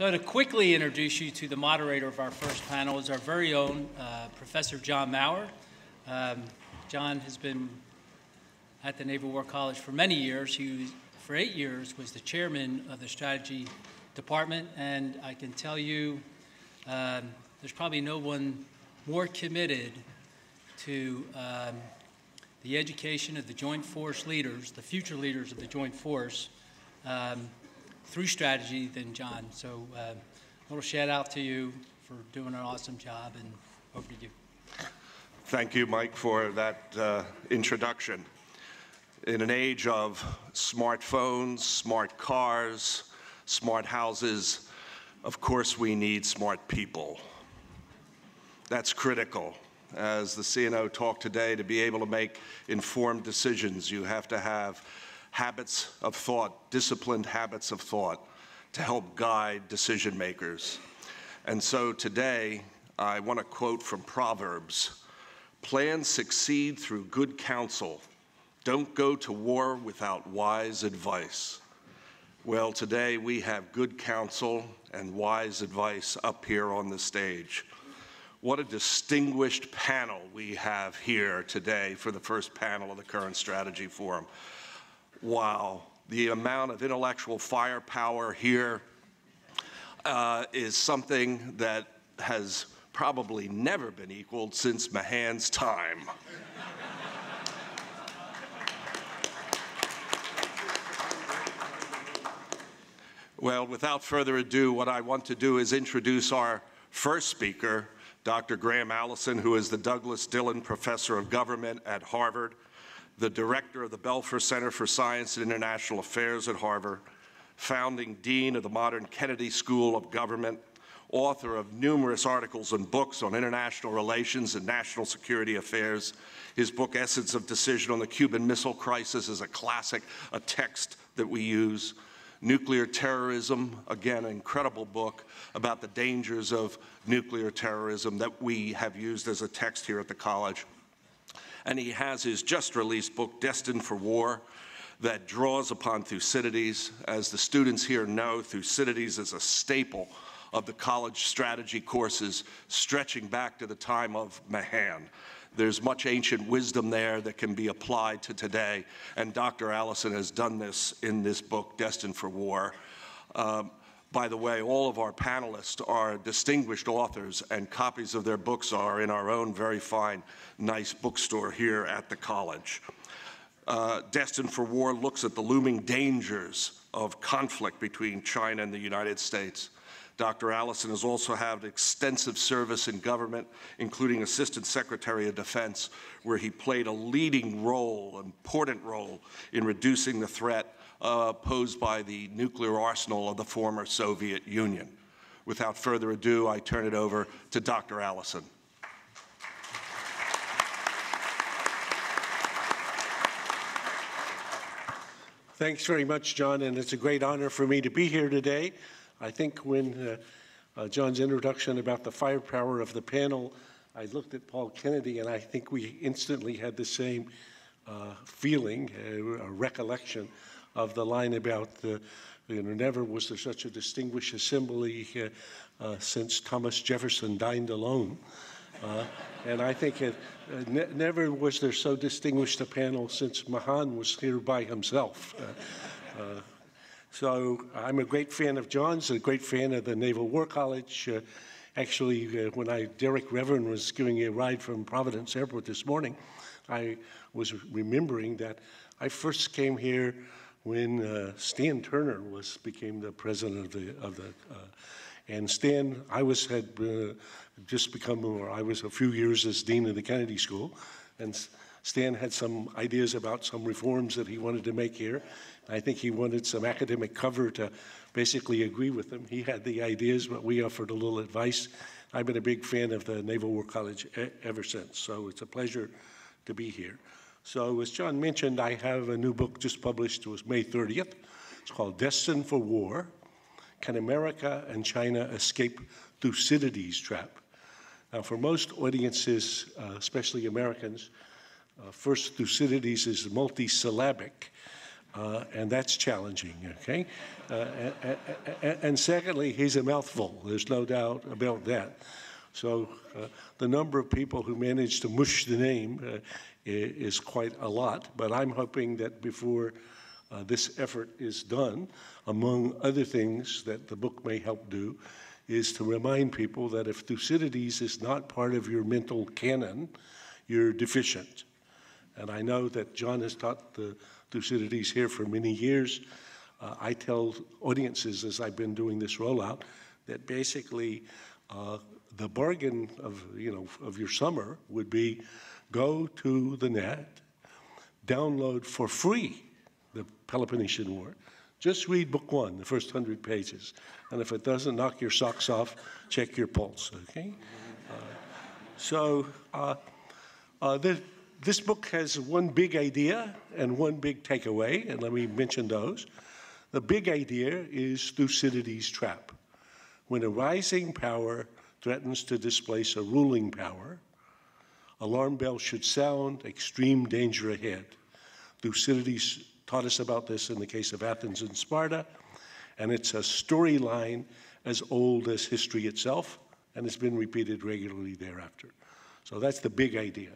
So to quickly introduce you to the moderator of our first panel is our very own uh, Professor John Maurer. Um, John has been at the Naval War College for many years. He, was, for eight years, was the chairman of the strategy department, and I can tell you um, there's probably no one more committed to um, the education of the Joint Force leaders, the future leaders of the Joint Force, um, through strategy than John. So uh, a little shout out to you for doing an awesome job, and over to you. Thank you, Mike, for that uh, introduction. In an age of smartphones, smart cars, smart houses, of course we need smart people. That's critical. As the CNO talked today, to be able to make informed decisions, you have to have habits of thought, disciplined habits of thought to help guide decision makers. And so today, I want to quote from Proverbs Plans succeed through good counsel. Don't go to war without wise advice. Well, today we have good counsel and wise advice up here on the stage. What a distinguished panel we have here today for the first panel of the current strategy forum. Wow, the amount of intellectual firepower here uh, is something that has probably never been equaled since Mahan's time. well, without further ado, what I want to do is introduce our first speaker, Dr. Graham Allison, who is the Douglas Dillon Professor of Government at Harvard, the Director of the Belfer Center for Science and International Affairs at Harvard, founding Dean of the Modern Kennedy School of Government, author of numerous articles and books on international relations and national security affairs. His book, Essence of Decision on the Cuban Missile Crisis, is a classic, a text that we use. Nuclear Terrorism, again, an incredible book about the dangers of nuclear terrorism that we have used as a text here at the college. And he has his just released book, Destined for War, that draws upon Thucydides. As the students here know, Thucydides is a staple of the college strategy courses stretching back to the time of Mahan. There's much ancient wisdom there that can be applied to today, and Dr. Allison has done this in this book, Destined for War. Um, by the way, all of our panelists are distinguished authors, and copies of their books are in our own very fine, nice bookstore here at the college. Uh, Destined for War looks at the looming dangers of conflict between China and the United States. Dr. Allison has also had extensive service in government, including Assistant Secretary of Defense, where he played a leading role, important role, in reducing the threat uh, posed by the nuclear arsenal of the former Soviet Union. Without further ado, I turn it over to Dr. Allison. Thanks very much, John, and it's a great honor for me to be here today. I think when uh, uh, John's introduction about the firepower of the panel, I looked at Paul Kennedy and I think we instantly had the same uh, feeling, uh, recollection of the line about, the, you know, never was there such a distinguished assembly uh, uh, since Thomas Jefferson dined alone. and I think it, ne never was there so distinguished a panel since Mahan was here by himself. So I'm a great fan of John's, a great fan of the Naval War College. Uh, actually, uh, when I Derek Reveron was giving me a ride from Providence Airport this morning, I was remembering that I first came here when uh, Stan Turner was became the president of the of the. Uh, and Stan, I was had uh, just become, or I was a few years as dean of the Kennedy School, and Stan had some ideas about some reforms that he wanted to make here. I think he wanted some academic cover to basically agree with him. He had the ideas, but we offered a little advice. I've been a big fan of the Naval War College ever since, so it's a pleasure to be here. So as John mentioned, I have a new book just published, it was May 30th. It's called Destined for War, Can America and China Escape Thucydides' Trap? Now for most audiences, uh, especially Americans, uh, first Thucydides is multisyllabic, uh, and that's challenging, okay? Uh, and, and, secondly, he's a mouthful. There's no doubt about that. So uh, the number of people who manage to mush the name uh, is quite a lot, but I'm hoping that before uh, this effort is done, among other things that the book may help do, is to remind people that if Thucydides is not part of your mental canon, you're deficient. And I know that John has taught the Thucydides here for many years. Uh, I tell audiences as I've been doing this rollout that basically uh, the bargain of, you know, of your summer would be go to the net, download for free the Peloponnesian War. Just read book one, the first hundred pages. And if it doesn't knock your socks off, check your pulse, okay? Uh, so uh, uh, this book has one big idea and one big takeaway, and let me mention those. The big idea is Thucydides' trap. When a rising power threatens to displace a ruling power, alarm bells should sound, extreme danger ahead. Thucydides taught us about this in the case of Athens and Sparta, and it's a storyline as old as history itself, and it's been repeated regularly thereafter. So that's the big idea.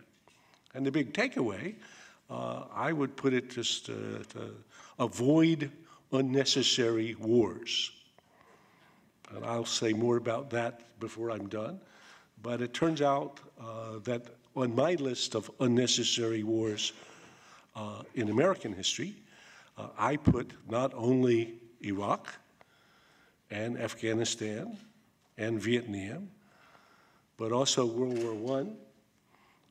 And the big takeaway, uh, I would put it just uh, to avoid unnecessary wars. And I'll say more about that before I'm done. But it turns out uh, that on my list of unnecessary wars uh, in American history, uh, I put not only Iraq and Afghanistan and Vietnam, but also World War I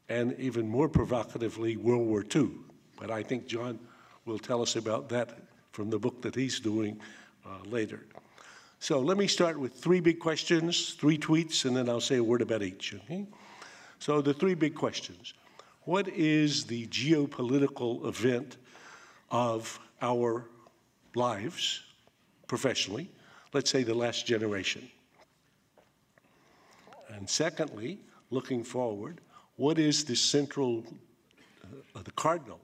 and even more provocatively, World War II. But I think John will tell us about that from the book that he's doing uh, later. So let me start with three big questions, three tweets, and then I'll say a word about each. Okay? So the three big questions. What is the geopolitical event of our lives professionally? Let's say the last generation. And secondly, looking forward, what is the central, uh, the cardinal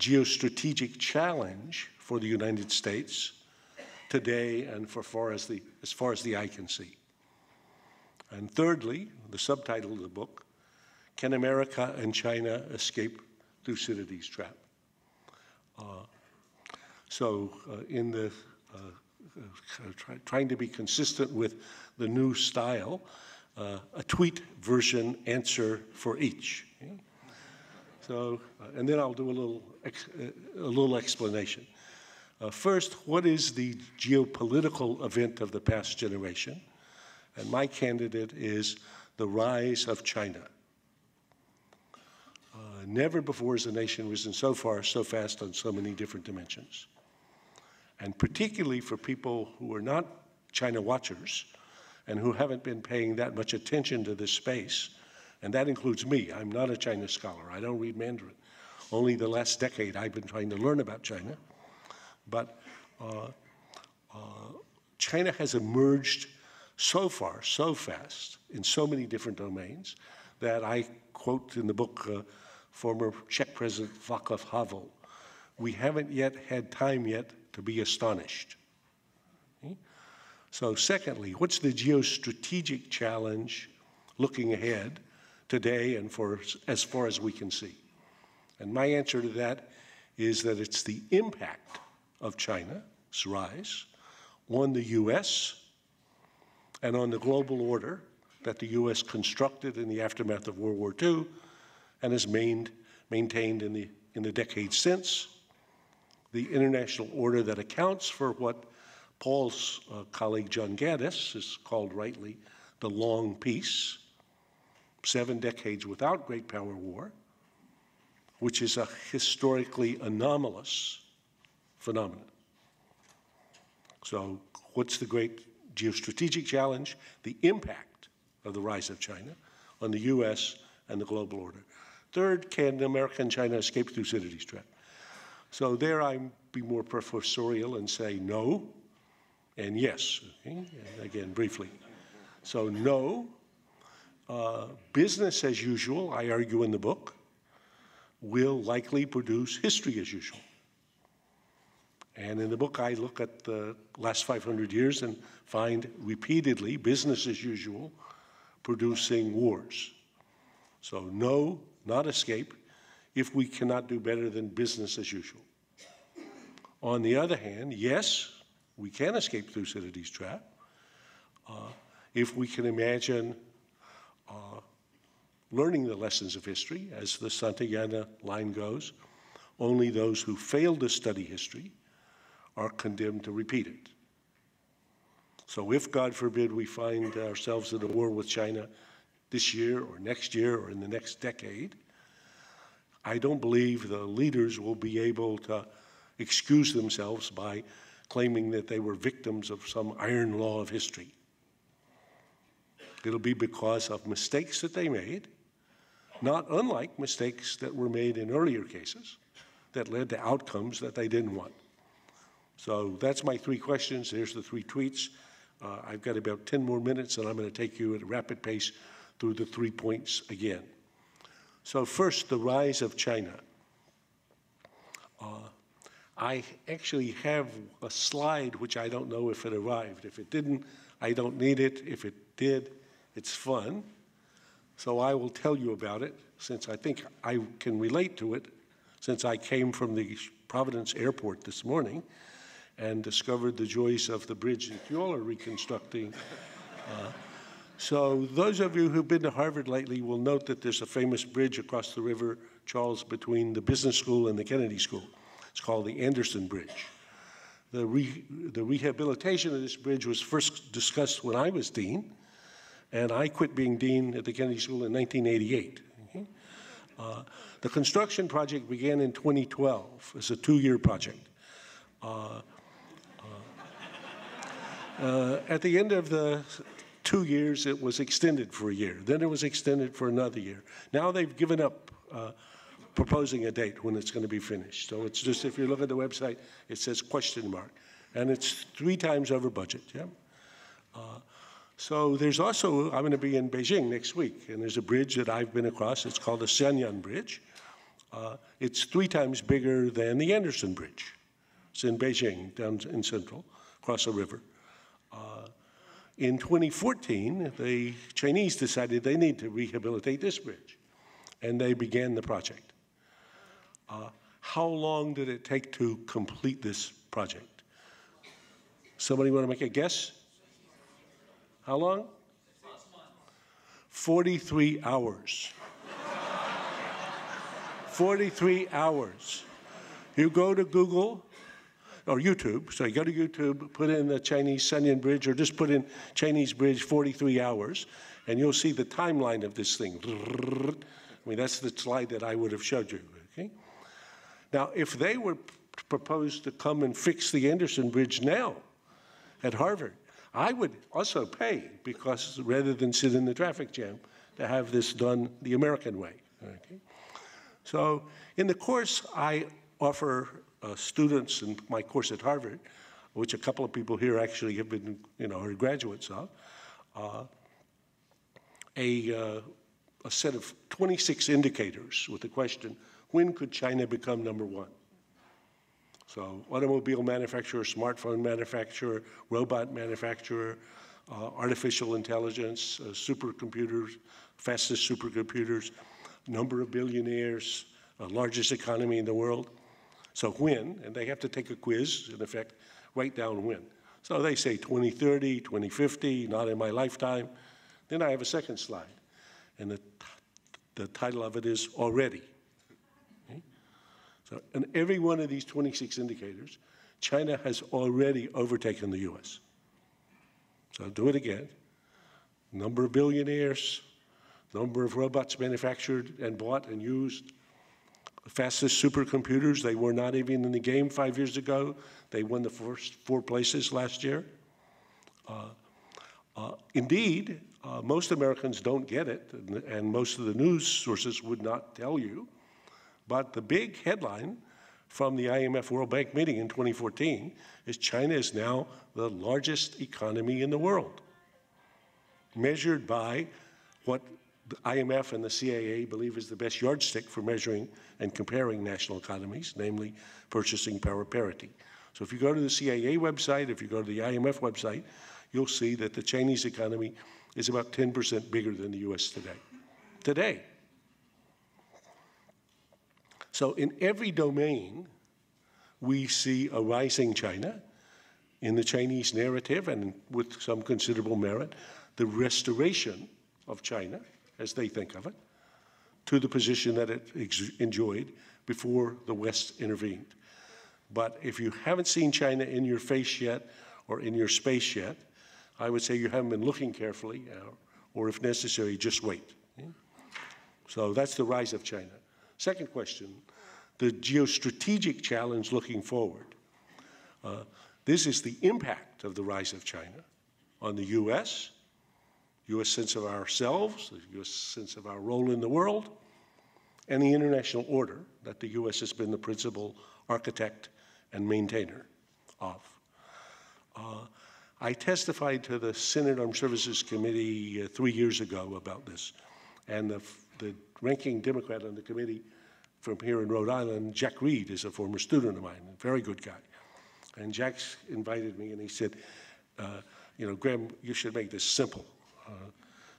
geostrategic challenge for the United States today and for far as, the, as far as the eye can see? And thirdly, the subtitle of the book, Can America and China Escape Thucydides' Trap? Uh, so uh, in the uh, uh, try, trying to be consistent with the new style, uh, a tweet version answer for each. So, and then I'll do a little, a little explanation. Uh, first, what is the geopolitical event of the past generation? And my candidate is the rise of China. Never before has a nation risen so far, so fast on so many different dimensions. And particularly for people who are not China watchers, and who haven't been paying that much attention to this space, and that includes me. I'm not a China scholar. I don't read Mandarin. Only the last decade I've been trying to learn about China. But uh, uh, China has emerged so far, so fast, in so many different domains that I quote in the book uh, former Czech President Václav Havel, we haven't yet had time yet to be astonished. So, secondly, what's the geostrategic challenge looking ahead today and for as far as we can see? And my answer to that is that it's the impact of China's rise on the U.S. and on the global order that the U.S. constructed in the aftermath of World War II and has maintained, in, the, in the decades since, the international order that accounts for what Paul's uh, colleague John Gaddis has called rightly the long peace, seven decades without great power war, which is a historically anomalous phenomenon. So, what's the great geostrategic challenge? The impact of the rise of China on the U.S. and the global order. Third, can America and China escape Thucydides' trap? So there I'm be more professorial and say no, and yes. Okay? And again, briefly. So, no. Uh, business as usual, I argue in the book, will likely produce history as usual. And in the book, I look at the last 500 years and find repeatedly business as usual producing wars. So, no, not escape if we cannot do better than business as usual. On the other hand, yes, we can escape Thucydides' trap uh, if we can imagine uh, learning the lessons of history, as the Santayana line goes. Only those who fail to study history are condemned to repeat it. So, if, God forbid, we find ourselves in a war with China this year or next year or in the next decade, I don't believe the leaders will be able to excuse themselves by claiming that they were victims of some iron law of history. It'll be because of mistakes that they made, not unlike mistakes that were made in earlier cases that led to outcomes that they didn't want. So that's my three questions. There's the three tweets. Uh, I've got about 10 more minutes, and I'm going to take you at a rapid pace through the three points again. So, first, the rise of China. Uh, I actually have a slide which I don't know if it arrived. If it didn't, I don't need it. If it did, it's fun. So I will tell you about it since I think I can relate to it since I came from the Providence airport this morning and discovered the joys of the bridge that you all are reconstructing. Uh, so those of you who've been to Harvard lately will note that there's a famous bridge across the river, Charles, between the business school and the Kennedy School. It's called the Anderson Bridge. The, re, the rehabilitation of this bridge was first discussed when I was dean, and I quit being dean at the Kennedy School in 1988. Okay? Uh, the construction project began in 2012 as a two-year project. Uh, uh, uh, at the end of the two years, it was extended for a year. Then it was extended for another year. Now they've given up uh, proposing a date when it's going to be finished. So it's just, if you look at the website, it says question mark. And it's three times over budget, yeah? Uh, so there's also, I'm going to be in Beijing next week, and there's a bridge that I've been across. It's called the Sanyuan Bridge. Uh, it's three times bigger than the Anderson Bridge. It's in Beijing, down in Central, across a river. Uh, in 2014, the Chinese decided they need to rehabilitate this bridge, and they began the project. Uh, how long did it take to complete this project? Somebody want to make a guess? How long? 43 hours. 43 hours. You go to Google or YouTube, so you go to YouTube, put in the Chinese Sanyuan Bridge, or just put in Chinese Bridge 43 hours, and you'll see the timeline of this thing. I mean, that's the slide that I would have showed you. Okay? Now, if they were proposed to come and fix the Anderson Bridge now at Harvard, I would also pay because rather than sit in the traffic jam to have this done the American way. Okay? So, in the course, I offer students in my course at Harvard, which a couple of people here actually have been, you know, are graduates of, uh, a, uh, a set of 26 indicators with the question when could China become number one? So, automobile manufacturer, smartphone manufacturer, robot manufacturer, uh, artificial intelligence, uh, supercomputers, fastest supercomputers, number of billionaires, uh, largest economy in the world. So, when, and they have to take a quiz, in effect, write down when. So they say 2030, 2050, not in my lifetime. Then I have a second slide, and the, the title of it is Already. Okay? So in every one of these 26 indicators, China has already overtaken the US. So I'll do it again. Number of billionaires, number of robots manufactured and bought and used, fastest supercomputers, they were not even in the game five years ago. They won the first four places last year. Uh, uh, indeed, uh, most Americans don't get it, and, and most of the news sources would not tell you but the big headline from the IMF World Bank meeting in 2014 is China is now the largest economy in the world, measured by what the IMF and the CIA believe is the best yardstick for measuring and comparing national economies, namely purchasing power parity. So if you go to the CIA website, if you go to the IMF website, you'll see that the Chinese economy is about 10% bigger than the US today. Today. So in every domain, we see a rising China in the Chinese narrative and with some considerable merit, the restoration of China, as they think of it, to the position that it enjoyed before the West intervened. But if you haven't seen China in your face yet or in your space yet, I would say you haven't been looking carefully, uh, or if necessary, just wait. So that's the rise of China. Second question, the geostrategic challenge looking forward. Uh, this is the impact of the rise of China on the U.S., U.S. sense of ourselves, the U.S. sense of our role in the world, and the international order that the U.S. has been the principal architect and maintainer of. Uh, I testified to the Senate Armed Services Committee uh, three years ago about this, and the, the ranking Democrat on the committee from here in Rhode Island, Jack Reed, is a former student of mine, a very good guy. And Jack invited me and he said, uh, you know, Graham, you should make this simple. Uh,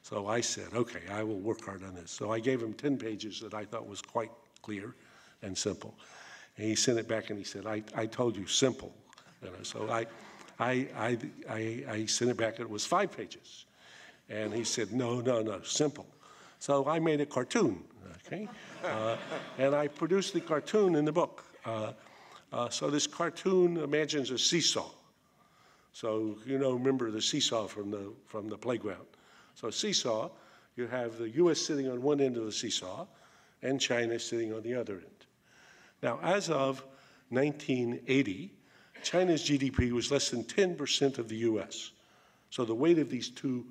so I said, okay, I will work hard on this. So I gave him 10 pages that I thought was quite clear and simple. And he sent it back and he said, I, I told you simple. You know, so I, I, I, I, I sent it back and it was five pages. And he said, no, no, no, simple. So I made a cartoon, okay? Uh, and I produced the cartoon in the book. Uh, uh, so this cartoon imagines a seesaw. So you know, remember the seesaw from the, from the playground. So seesaw, you have the US sitting on one end of the seesaw and China sitting on the other end. Now, as of 1980, China's GDP was less than 10% of the US. So the weight of these two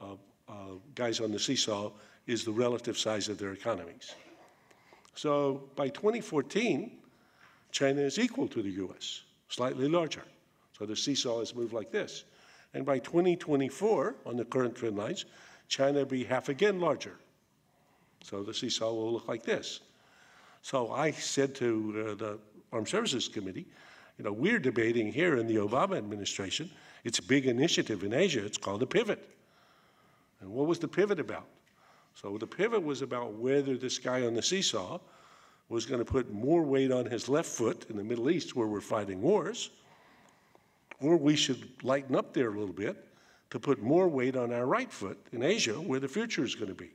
uh, uh, guys on the seesaw is the relative size of their economies. So by 2014, China is equal to the US, slightly larger. So the seesaw has moved like this. And by 2024, on the current trend lines, China will be half again larger. So the seesaw will look like this. So I said to uh, the Armed Services Committee, you know, we're debating here in the Obama administration, it's a big initiative in Asia, it's called the pivot. And what was the pivot about? So the pivot was about whether this guy on the seesaw was going to put more weight on his left foot in the Middle East where we're fighting wars, or we should lighten up there a little bit to put more weight on our right foot in Asia where the future is going to be.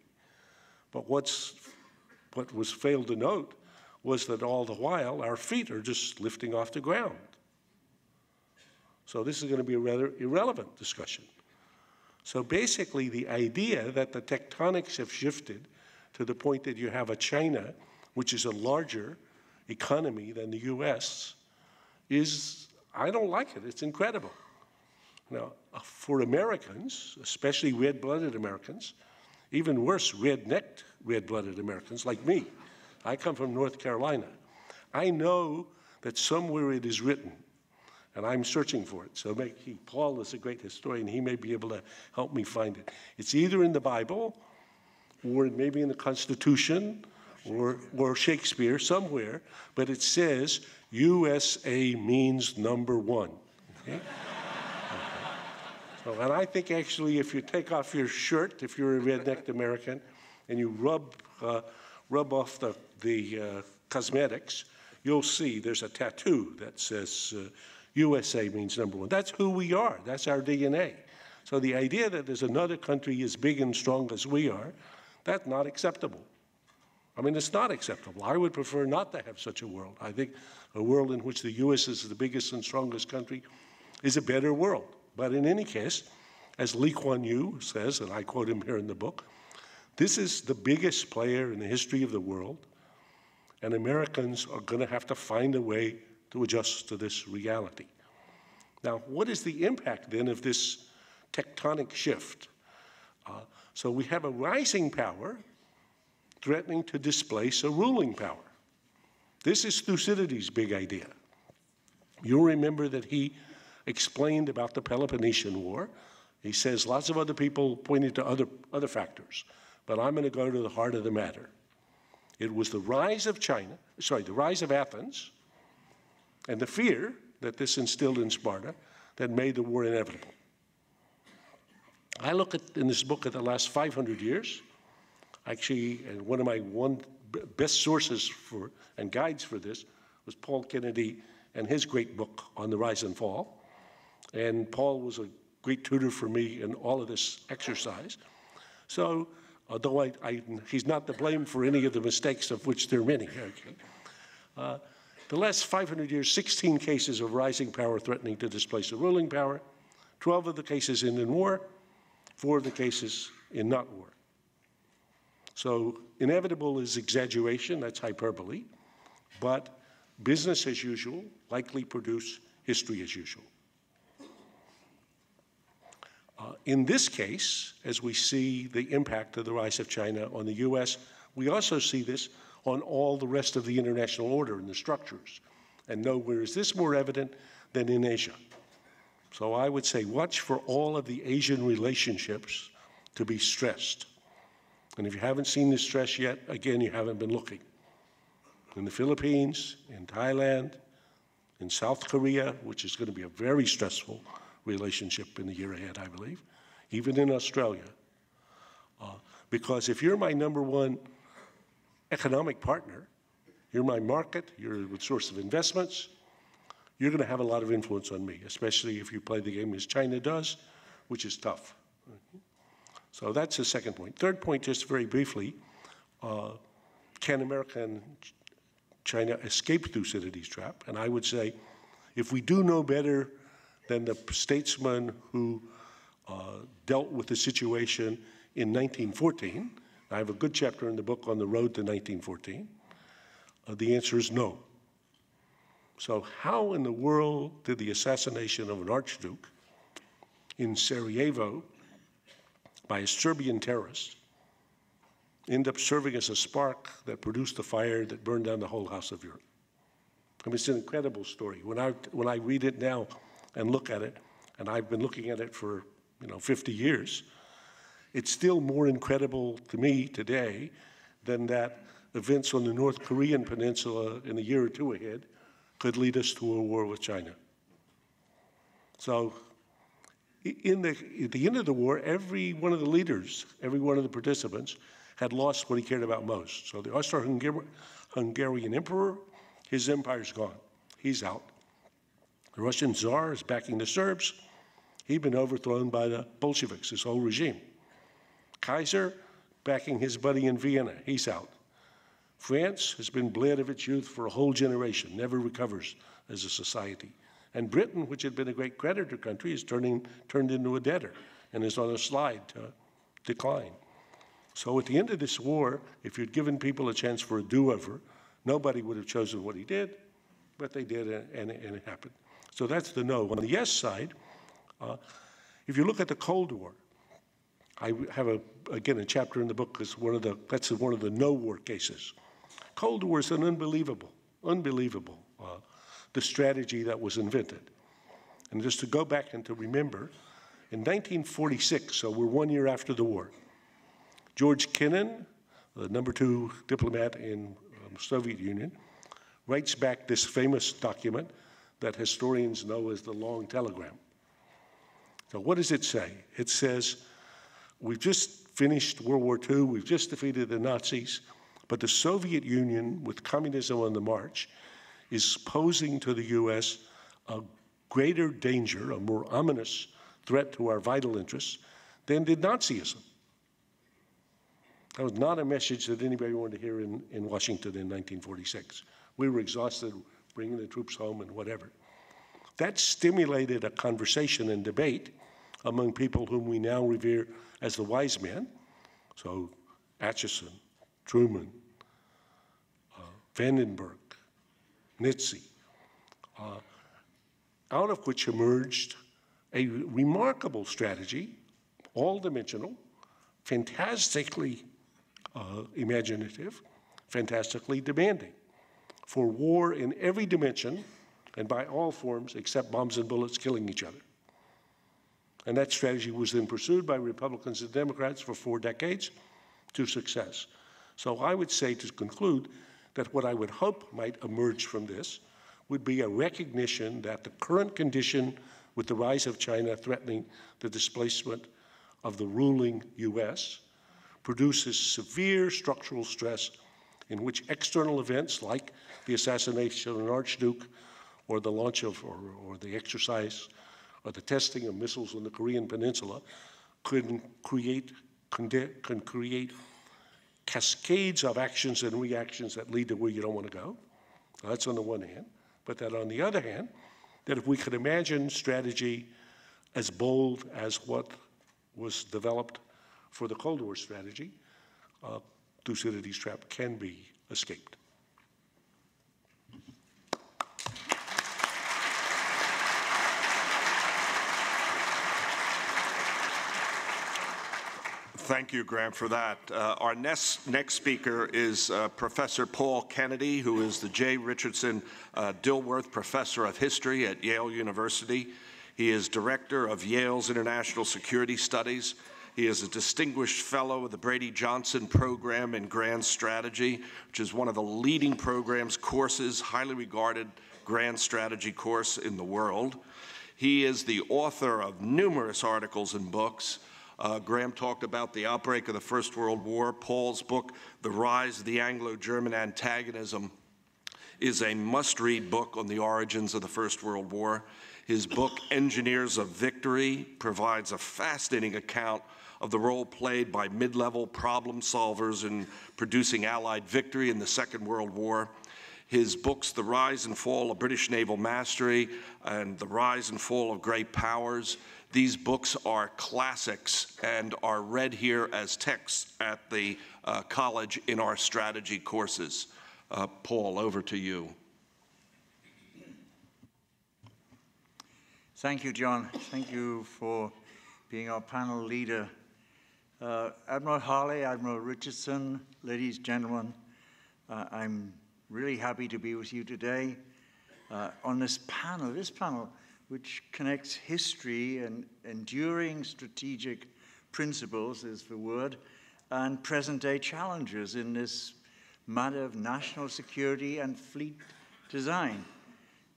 But what's, what was failed to note was that all the while our feet are just lifting off the ground. So this is going to be a rather irrelevant discussion. So basically, the idea that the tectonics have shifted to the point that you have a China, which is a larger economy than the US, is, I don't like it. It's incredible. Now, uh, for Americans, especially red blooded Americans, even worse, red necked red blooded Americans like me, I come from North Carolina. I know that somewhere it is written and I'm searching for it. So he, Paul is a great historian. He may be able to help me find it. It's either in the Bible, or maybe in the Constitution, or, or Shakespeare, somewhere, but it says USA means number one. Okay? So, and I think actually, if you take off your shirt, if you're a redneck American, and you rub, uh, rub off the, the uh, cosmetics, you'll see there's a tattoo that says uh, USA means number one. That's who we are. That's our DNA. So the idea that there's another country as big and strong as we are, that's not acceptable. I mean, it's not acceptable. I would prefer not to have such a world. I think a world in which the U.S. is the biggest and strongest country is a better world. But in any case, as Lee Kuan Yew says, and I quote him here in the book, this is the biggest player in the history of the world, and Americans are going to have to find a way to adjust to this reality. Now, what is the impact then of this tectonic shift? Uh, so we have a rising power threatening to displace a ruling power. This is Thucydides' big idea. You'll remember that he explained about the Peloponnesian War. He says lots of other people pointed to other, other factors, but I'm going to go to the heart of the matter. It was the rise of China, sorry, the rise of Athens, and the fear that this instilled in Sparta that made the war inevitable. I look at in this book at the last 500 years. Actually, and one of my one best sources for and guides for this was Paul Kennedy and his great book on the rise and fall. And Paul was a great tutor for me in all of this exercise. So, although I, I, he's not to blame for any of the mistakes, of which there are many, okay, uh, the last 500 years, 16 cases of rising power threatening to displace the ruling power, 12 of the cases in war, four of the cases in not war. So inevitable is exaggeration, that's hyperbole, but business as usual likely produce history as usual. Uh, in this case, as we see the impact of the rise of China on the US, we also see this on all the rest of the international order and the structures. And nowhere is this more evident than in Asia. So I would say watch for all of the Asian relationships to be stressed. And if you haven't seen the stress yet, again, you haven't been looking. In the Philippines, in Thailand, in South Korea, which is going to be a very stressful relationship in the year ahead, I believe, even in Australia. Uh, because if you're my number one economic partner, you're my market, you're a source of investments, you're going to have a lot of influence on me, especially if you play the game as China does, which is tough. So that's the second point. Third point, just very briefly, uh, can America and China escape Thucydides' trap? And I would say, if we do know better than the statesman who uh, dealt with the situation in 1914, I have a good chapter in the book on the road to 1914, uh, the answer is no. So, how in the world did the assassination of an archduke in Sarajevo by a Serbian terrorist end up serving as a spark that produced the fire that burned down the whole house of Europe? I mean, it's an incredible story. When I, when I read it now and look at it, and I've been looking at it for you know 50 years, it's still more incredible to me today than that events on the North Korean peninsula in a year or two ahead could lead us to a war with China. So, in the, at the end of the war, every one of the leaders, every one of the participants, had lost what he cared about most. So, the Austro Hungarian emperor, his empire's gone. He's out. The Russian Tsar is backing the Serbs. He'd been overthrown by the Bolsheviks, his whole regime. Kaiser backing his buddy in Vienna. He's out. France has been bled of its youth for a whole generation, never recovers as a society. And Britain, which had been a great creditor country, is turning, turned into a debtor and is on a slide to decline. So at the end of this war, if you'd given people a chance for a do-over, nobody would have chosen what he did, but they did, and, and it happened. So that's the no. On the yes side, uh, if you look at the Cold War, I have a, again a chapter in the book is one of the that's one of the no war cases. Cold War is an unbelievable, unbelievable, the strategy that was invented. And just to go back and to remember, in 1946, so we're one year after the war, George Kennan, the number two diplomat in um, Soviet Union, writes back this famous document that historians know as the Long Telegram. So what does it say? It says, we've just finished World War II, we've just defeated the Nazis, but the Soviet Union, with communism on the march, is posing to the U.S. a greater danger, a more ominous threat to our vital interests than did Nazism. That was not a message that anybody wanted to hear in, in Washington in 1946. We were exhausted bringing the troops home and whatever. That stimulated a conversation and debate among people whom we now revere as the wise men. So Acheson, Truman, uh, Vandenberg, Nitze, uh, out of which emerged a remarkable strategy, all dimensional, fantastically uh, imaginative, fantastically demanding, for war in every dimension and by all forms except bombs and bullets killing each other. And that strategy was then pursued by Republicans and Democrats for four decades to success. So I would say to conclude that what I would hope might emerge from this would be a recognition that the current condition with the rise of China threatening the displacement of the ruling U.S. produces severe structural stress in which external events like the assassination of an archduke or the launch of, or, or the exercise or the testing of missiles on the Korean Peninsula could create, can create cascades of actions and reactions that lead to where you don't want to go. That's on the one hand. But that on the other hand, that if we could imagine strategy as bold as what was developed for the Cold War strategy, uh, Thucydides' trap can be escaped. Thank you, Graham, for that. Uh, our next, next speaker is uh, Professor Paul Kennedy, who is the J. Richardson uh, Dilworth Professor of History at Yale University. He is director of Yale's International Security Studies. He is a distinguished fellow of the Brady Johnson Program in Grand Strategy, which is one of the leading programs, courses, highly regarded grand strategy course in the world. He is the author of numerous articles and books, uh, Graham talked about the outbreak of the First World War. Paul's book, The Rise of the Anglo-German Antagonism, is a must-read book on the origins of the First World War. His book, Engineers of Victory, provides a fascinating account of the role played by mid-level problem solvers in producing Allied victory in the Second World War. His books, The Rise and Fall of British Naval Mastery and The Rise and Fall of Great Powers, these books are classics and are read here as texts at the uh, college in our strategy courses. Uh, Paul, over to you. Thank you, John. Thank you for being our panel leader. Uh, Admiral Harley, Admiral Richardson, ladies, gentlemen, uh, I'm really happy to be with you today uh, on this panel. This panel which connects history and enduring strategic principles, is the word, and present day challenges in this matter of national security and fleet design.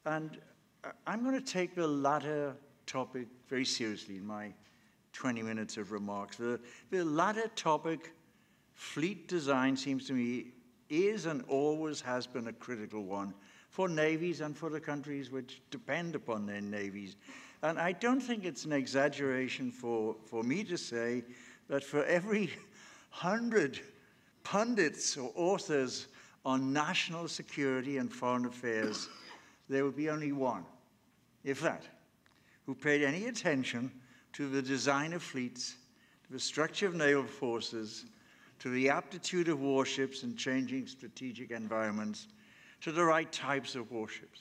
And uh, I'm going to take the latter topic very seriously in my 20 minutes of remarks. The, the latter topic, fleet design, seems to me is and always has been a critical one for navies and for the countries which depend upon their navies. And I don't think it's an exaggeration for, for me to say that for every hundred pundits or authors on national security and foreign affairs, there would be only one, if that, who paid any attention to the design of fleets, to the structure of naval forces, to the aptitude of warships in changing strategic environments, to the right types of warships.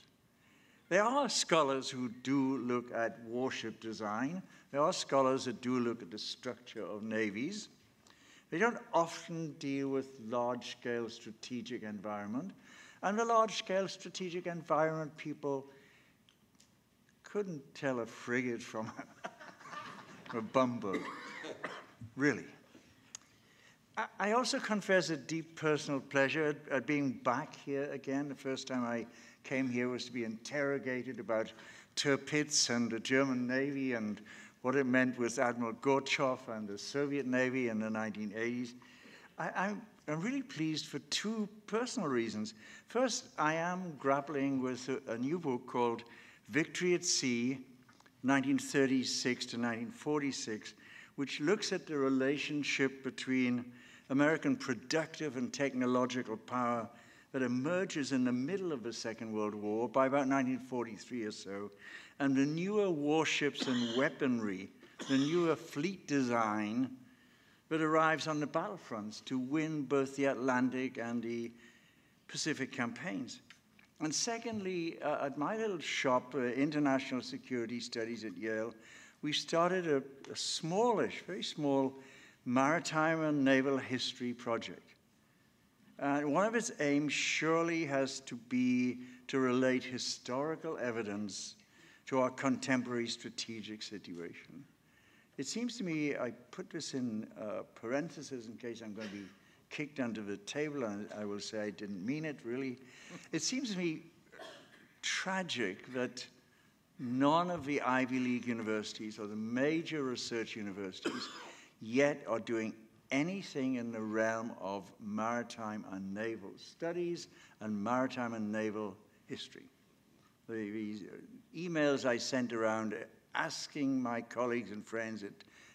There are scholars who do look at warship design. There are scholars that do look at the structure of navies. They don't often deal with large-scale strategic environment. And the large-scale strategic environment people couldn't tell a frigate from a bumboat, really. I also confess a deep personal pleasure at, being back here again. The first time I came here was to be interrogated about Tirpitz and the German Navy and what it meant with Admiral Gorshkov and the Soviet Navy in the 1980s. I, am really pleased for two personal reasons. First, I am grappling with a, a new book called Victory at Sea, 1936 to 1946, which looks at the relationship between American productive and technological power that emerges in the middle of the Second World War by about 1943 or so, and the newer warships and weaponry, the newer fleet design that arrives on the battlefronts to win both the Atlantic and the Pacific campaigns. And secondly, uh, at my little shop, uh, International Security Studies at Yale, we started a, a smallish, very small Maritime and Naval History Project. And one of its aims surely has to be to relate historical evidence to our contemporary strategic situation. It seems to me, I put this in uh, parentheses in case I'm going to be kicked under the table, and I will say I didn't mean it really. It seems to me tragic that none of the Ivy League universities or the major research universities yet are doing anything in the realm of maritime and naval studies and maritime and naval history. The, the uh, emails I sent around asking my colleagues and friends at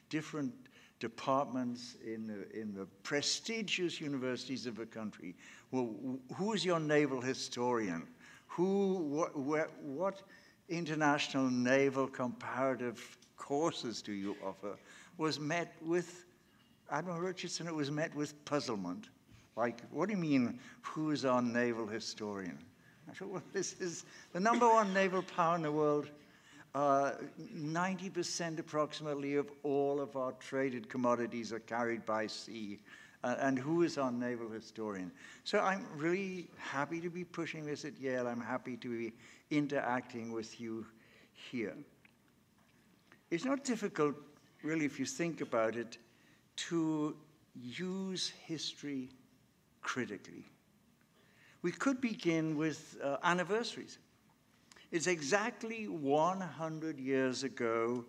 different departments in the, in the prestigious universities of the country, well, who is your naval historian? Who, what, where, what international naval comparative courses do you offer? Was met with Admiral Richardson, it was met with puzzlement. Like, what do you mean, who is our naval historian? I thought, well, this is the number one naval power in the world. 90% uh, approximately of all of our traded commodities are carried by sea. Uh, and who is our naval historian? So I'm really happy to be pushing this at Yale. I'm happy to be interacting with you here. It's not difficult, really, if you think about it, to use history critically. We could begin with uh, anniversaries. It's exactly 100 years ago,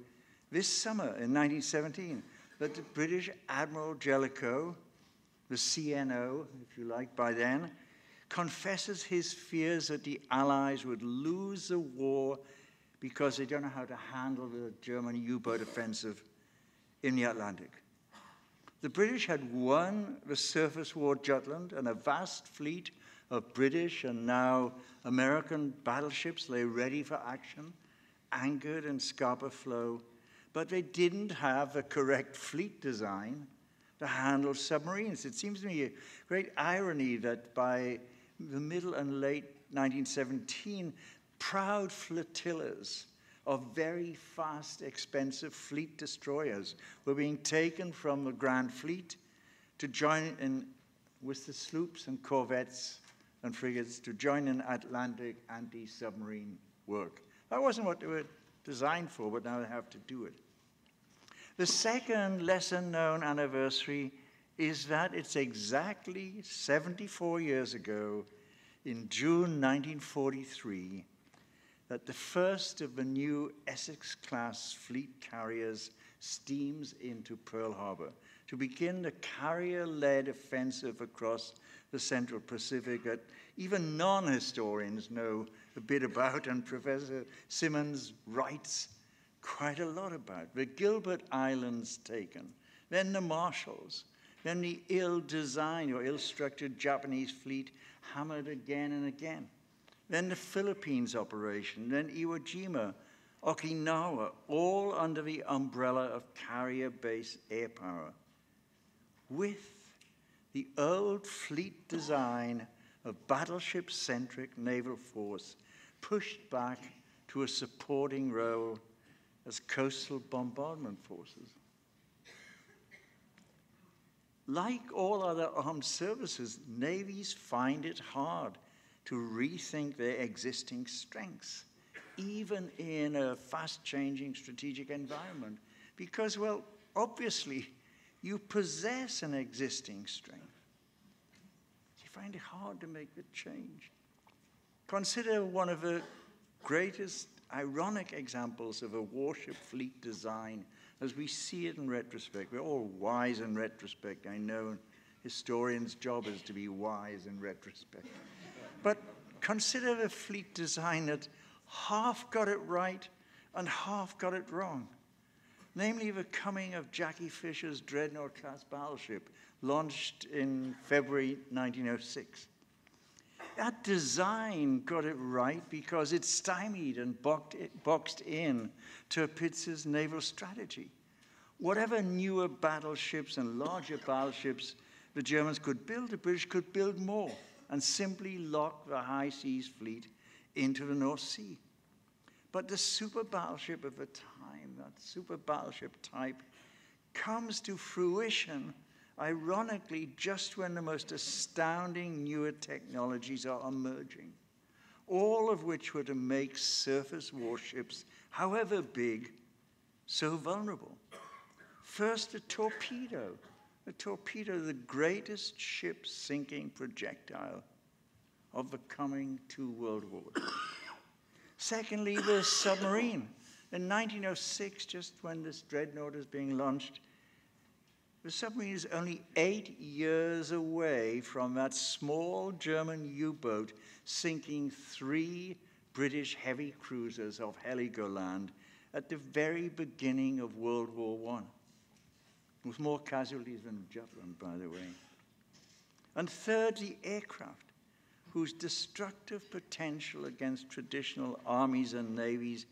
this summer in 1917, that the British Admiral Jellicoe, the CNO, if you like, by then, confesses his fears that the Allies would lose the war because they don't know how to handle the German U boat offensive in the Atlantic. The British had won the surface war Jutland, and a vast fleet of British and now American battleships lay ready for action, anchored in Scapa Flow, but they didn't have the correct fleet design to handle submarines. It seems to me a great irony that by the middle and late 1917, proud flotillas of very fast, expensive fleet destroyers were being taken from the Grand Fleet to join in with the sloops and corvettes and frigates to join in Atlantic anti-submarine work. That wasn't what they were designed for, but now they have to do it. The second lesser known anniversary is that it's exactly 74 years ago, in June 1943, that the first of the new Essex class fleet carriers steams into Pearl Harbor to begin the carrier led offensive across the Central Pacific that even non historians know a bit about, and Professor Symonds writes quite a lot about. The Gilbert Islands taken, then the Marshalls, then the ill designed or ill structured Japanese fleet hammered again and again then the Philippines operation, then Iwo Jima, Okinawa, all under the umbrella of carrier based air power. With the old fleet design of battleship centric naval force pushed back to a supporting role as coastal bombardment forces. Like all other armed services, navies find it hard to rethink their existing strengths, even in a fast changing strategic environment. Because, well, obviously, you possess an existing strength. You find it hard to make the change. Consider one of the greatest ironic examples of a warship fleet design as we see it in retrospect. We're all wise in retrospect. I know historians' job is to be wise in retrospect. But consider the fleet design that half got it right and half got it wrong. Namely, the coming of Jackie Fisher's Dreadnought class battleship, launched in February 1906. That design got it right because it stymied and boxed in Tirpitz's naval strategy. Whatever newer battleships and larger battleships the Germans could build, the British could build more and simply lock the high seas fleet into the North Sea. But the super battleship of the time, that super battleship type, comes to fruition, ironically, just when the most astounding newer technologies are emerging, all of which were to make surface warships, however big, so vulnerable. First, the torpedo a torpedo, the greatest ship sinking projectile of the coming two world wars. Secondly, the submarine. In 1906, just when this dreadnought is being launched, the submarine is only eight years away from that small German U boat sinking three British heavy cruisers off Heligoland at the very beginning of World War I, with more casualties than Jutland, by the way. And third, the aircraft, whose destructive potential against traditional armies and navies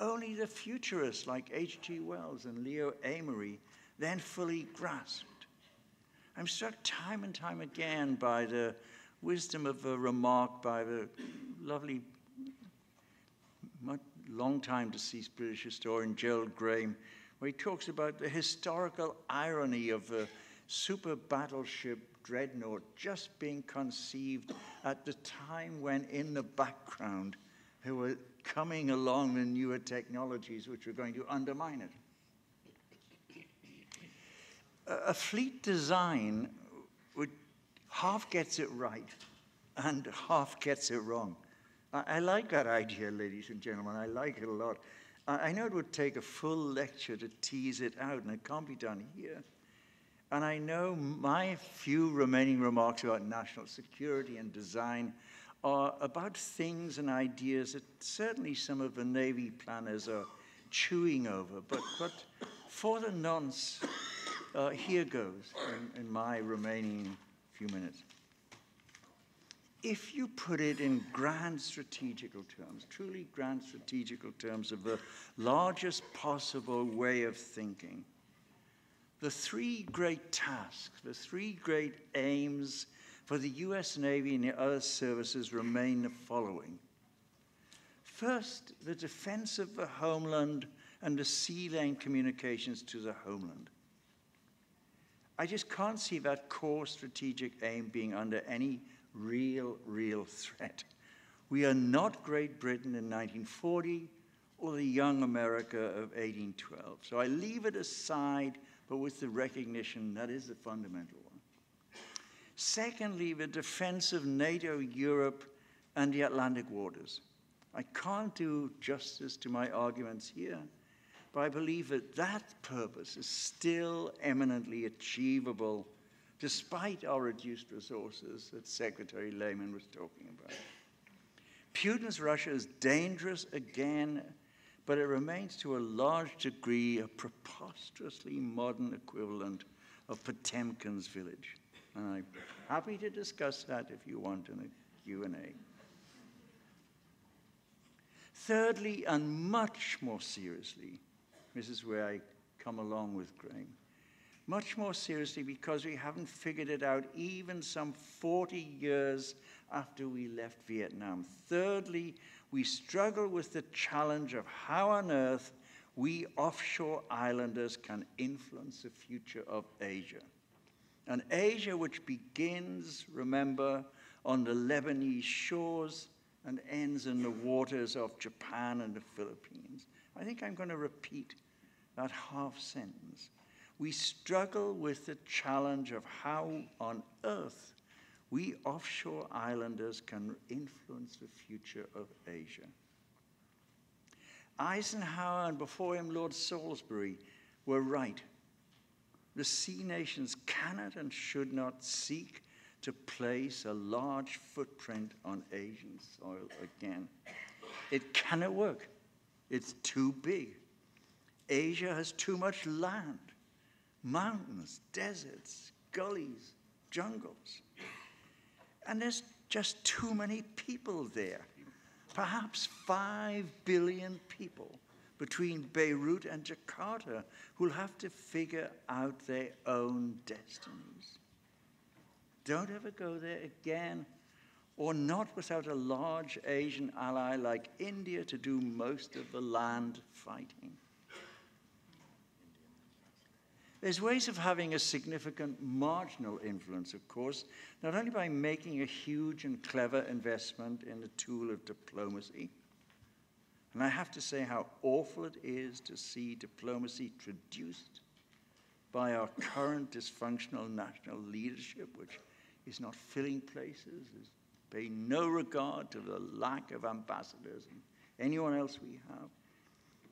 only the futurists like H.G. Wells and Leo Amery then fully grasped. I'm struck time and time again by the wisdom of a remark by the lovely, long time deceased British historian Gerald Graham, where he talks about the historical irony of a super battleship dreadnought just being conceived at the time when, in the background, there were coming along the newer technologies which were going to undermine it a fleet design would, half gets it right and half gets it wrong. I, I, like that idea, ladies and gentlemen. I like it a lot. I, know it would take a full lecture to tease it out, and it can't be done here. And I know my few remaining remarks about national security and design are about things and ideas that certainly some of the Navy planners are chewing over. But, but for the nonce, uh, here goes in, in my remaining few minutes. If you put it in grand strategical terms, truly grand strategical terms of the largest possible way of thinking, the three great tasks, the three great aims for the US Navy and the other services remain the following. First, the defense of the homeland and the sea lane communications to the homeland. I just can't see that core strategic aim being under any real, real threat. We are not Great Britain in 1940 or the young America of 1812. So I leave it aside, but with the recognition that is the fundamental one. Secondly, the defense of NATO, Europe, and the Atlantic waters. I can't do justice to my arguments here but I believe that that purpose is still eminently achievable despite our reduced resources that Secretary Lehman was talking about. Putin's Russia is dangerous again, but it remains to a large degree a preposterously modern equivalent of Potemkin's village. And I'm happy to discuss that if you want in a Q&A. Thirdly, and much more seriously, this is where I come along with Graham. Much more seriously because we haven't figured it out even some 40 years after we left Vietnam. Thirdly, we struggle with the challenge of how on earth we offshore islanders can influence the future of Asia. An Asia which begins, remember, on the Lebanese shores and ends in the waters of Japan and the Philippines. I think I'm going to repeat that half sentence. We struggle with the challenge of how on earth we offshore islanders can influence the future of Asia. Eisenhower and before him Lord Salisbury were right. The sea nations cannot and should not seek to place a large footprint on Asian soil again. It cannot work. It's too big. Asia has too much land mountains, deserts, gullies, jungles. And there's just too many people there. Perhaps five billion people between Beirut and Jakarta who'll have to figure out their own destinies. Don't ever go there again, or not without a large Asian ally like India to do most of the land fighting. There's ways of having a significant marginal influence, of course, not only by making a huge and clever investment in the tool of diplomacy. And I have to say how awful it is to see diplomacy traduced by our current dysfunctional national leadership, which is not filling places, is paying no regard to the lack of ambassadors and anyone else we have,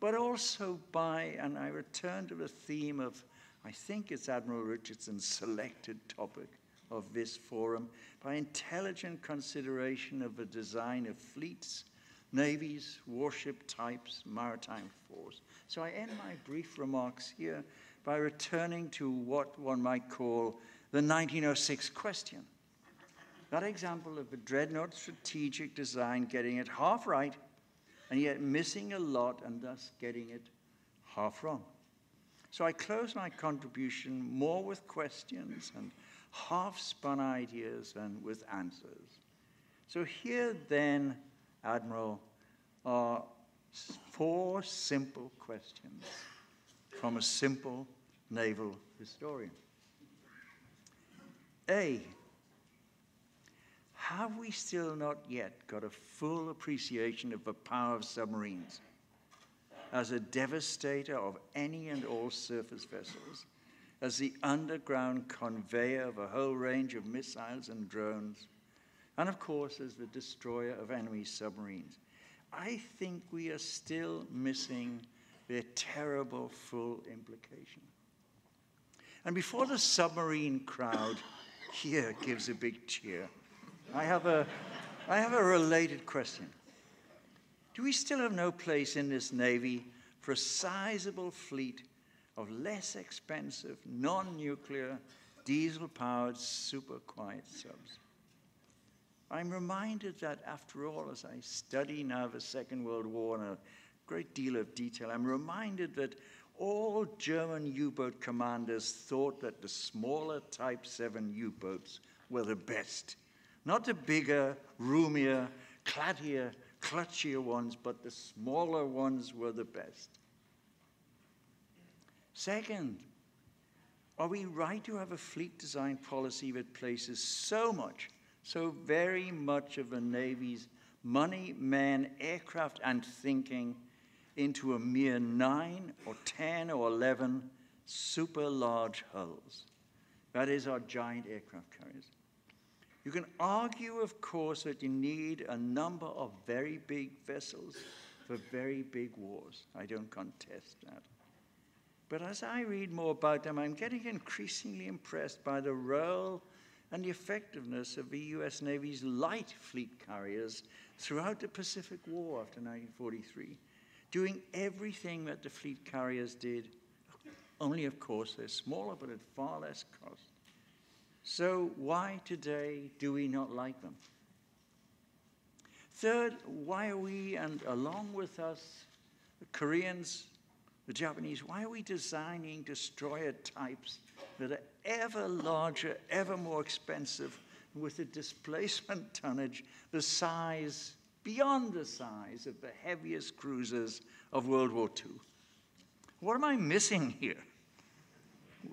but also by, and I return to the theme of, I think it's Admiral Richardson's selected topic of this forum, by intelligent consideration of the design of fleets, navies, warship types, maritime force. So I end my brief remarks here by returning to what one might call the 1906 question. That example of the dreadnought strategic design getting it half right and yet missing a lot and thus getting it half wrong. So I close my contribution more with questions and half spun ideas than with answers. So here then, Admiral, are four simple questions from a simple naval historian. A, have we still not yet got a full appreciation of the power of submarines as a devastator of any and all surface vessels, as the underground conveyor of a whole range of missiles and drones, and of course as the destroyer of enemy submarines? I think we are still missing their terrible full implication. And before the submarine crowd here gives a big cheer, I have a, I have a related question. Do we still have no place in this Navy for a sizable fleet of less expensive, non nuclear, diesel powered, super quiet subs? I'm reminded that, after all, as I study now the Second World War in a great deal of detail, I'm reminded that all German U boat commanders thought that the smaller Type 7 U boats were the best. Not the bigger, roomier, clattier, clutchier ones, but the smaller ones were the best. Second, are we right to have a fleet design policy that places so much, so very much of the Navy's money, men, aircraft, and thinking into a mere nine or 10 or 11 super large hulls? That is our giant aircraft carriers. You can argue, of course, that you need a number of very big vessels for very big wars. I don't contest that. But as I read more about them, I'm getting increasingly impressed by the role and the effectiveness of the US Navy's light fleet carriers throughout the Pacific War after 1943, doing everything that the fleet carriers did. Only, of course, they're smaller, but at far less cost. So, why today do we not like them? Third, why are we, and along with us, the Koreans, the Japanese, why are we designing destroyer types that are ever larger, ever more expensive, with a displacement tonnage the size, beyond the size of the heaviest cruisers of World War II? What am I missing here?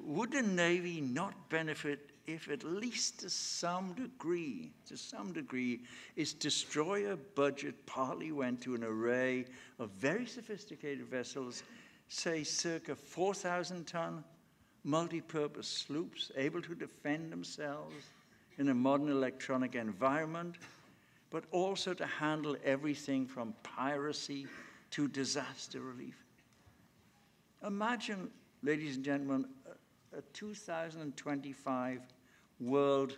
Would the Navy not benefit if at least to some degree, to some degree, its destroyer budget partly went to an array of very sophisticated vessels, say circa 4,000 ton, multi-purpose sloops able to defend themselves in a modern electronic environment, but also to handle everything from piracy to disaster relief. Imagine, ladies and gentlemen, a 2025 world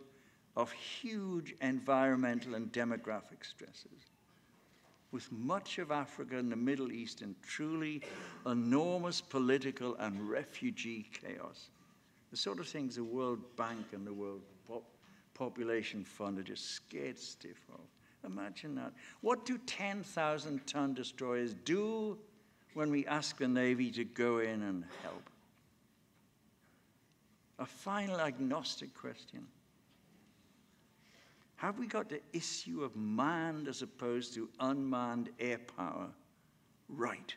of huge environmental and demographic stresses, with much of Africa and the Middle East in truly enormous political and refugee chaos. The sort of things the World Bank and the World Pop Population Fund are just scared stiff of. Imagine that. What do 10,000 ton destroyers do when we ask the Navy to go in and help? A final agnostic question. Have we got the issue of manned as opposed to unmanned air power right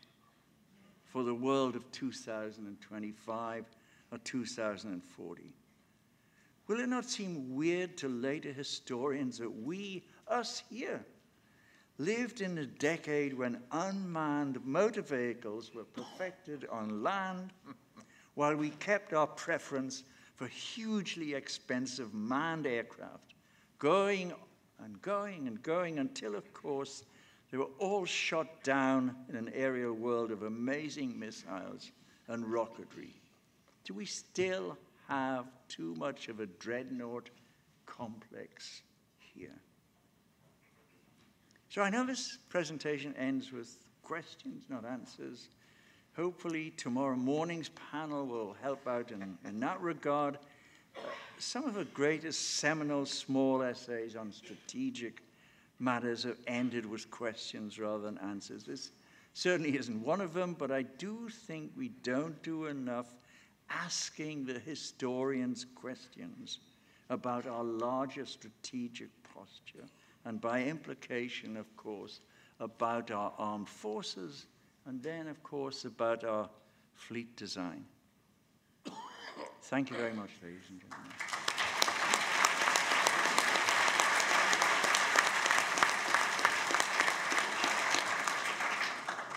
for the world of 2025 or 2040? Will it not seem weird to later historians that we, us here, lived in a decade when unmanned motor vehicles were perfected on land while we kept our preference for hugely expensive manned aircraft, going and going and going until, of course, They were all shot down in an aerial world of amazing missiles and rocketry. Do we still have too much of a dreadnought complex here? So I know this presentation ends with questions, not answers. Hopefully, tomorrow morning's panel will help out in, in that regard. Some of the greatest seminal small essays on strategic matters have ended with questions rather than answers. This certainly isn't one of them, but I do think we don't do enough asking the historians questions about our larger strategic posture, and by implication, of course, about our armed forces, and then, of course, about our fleet design. Thank you very much, ladies and gentlemen.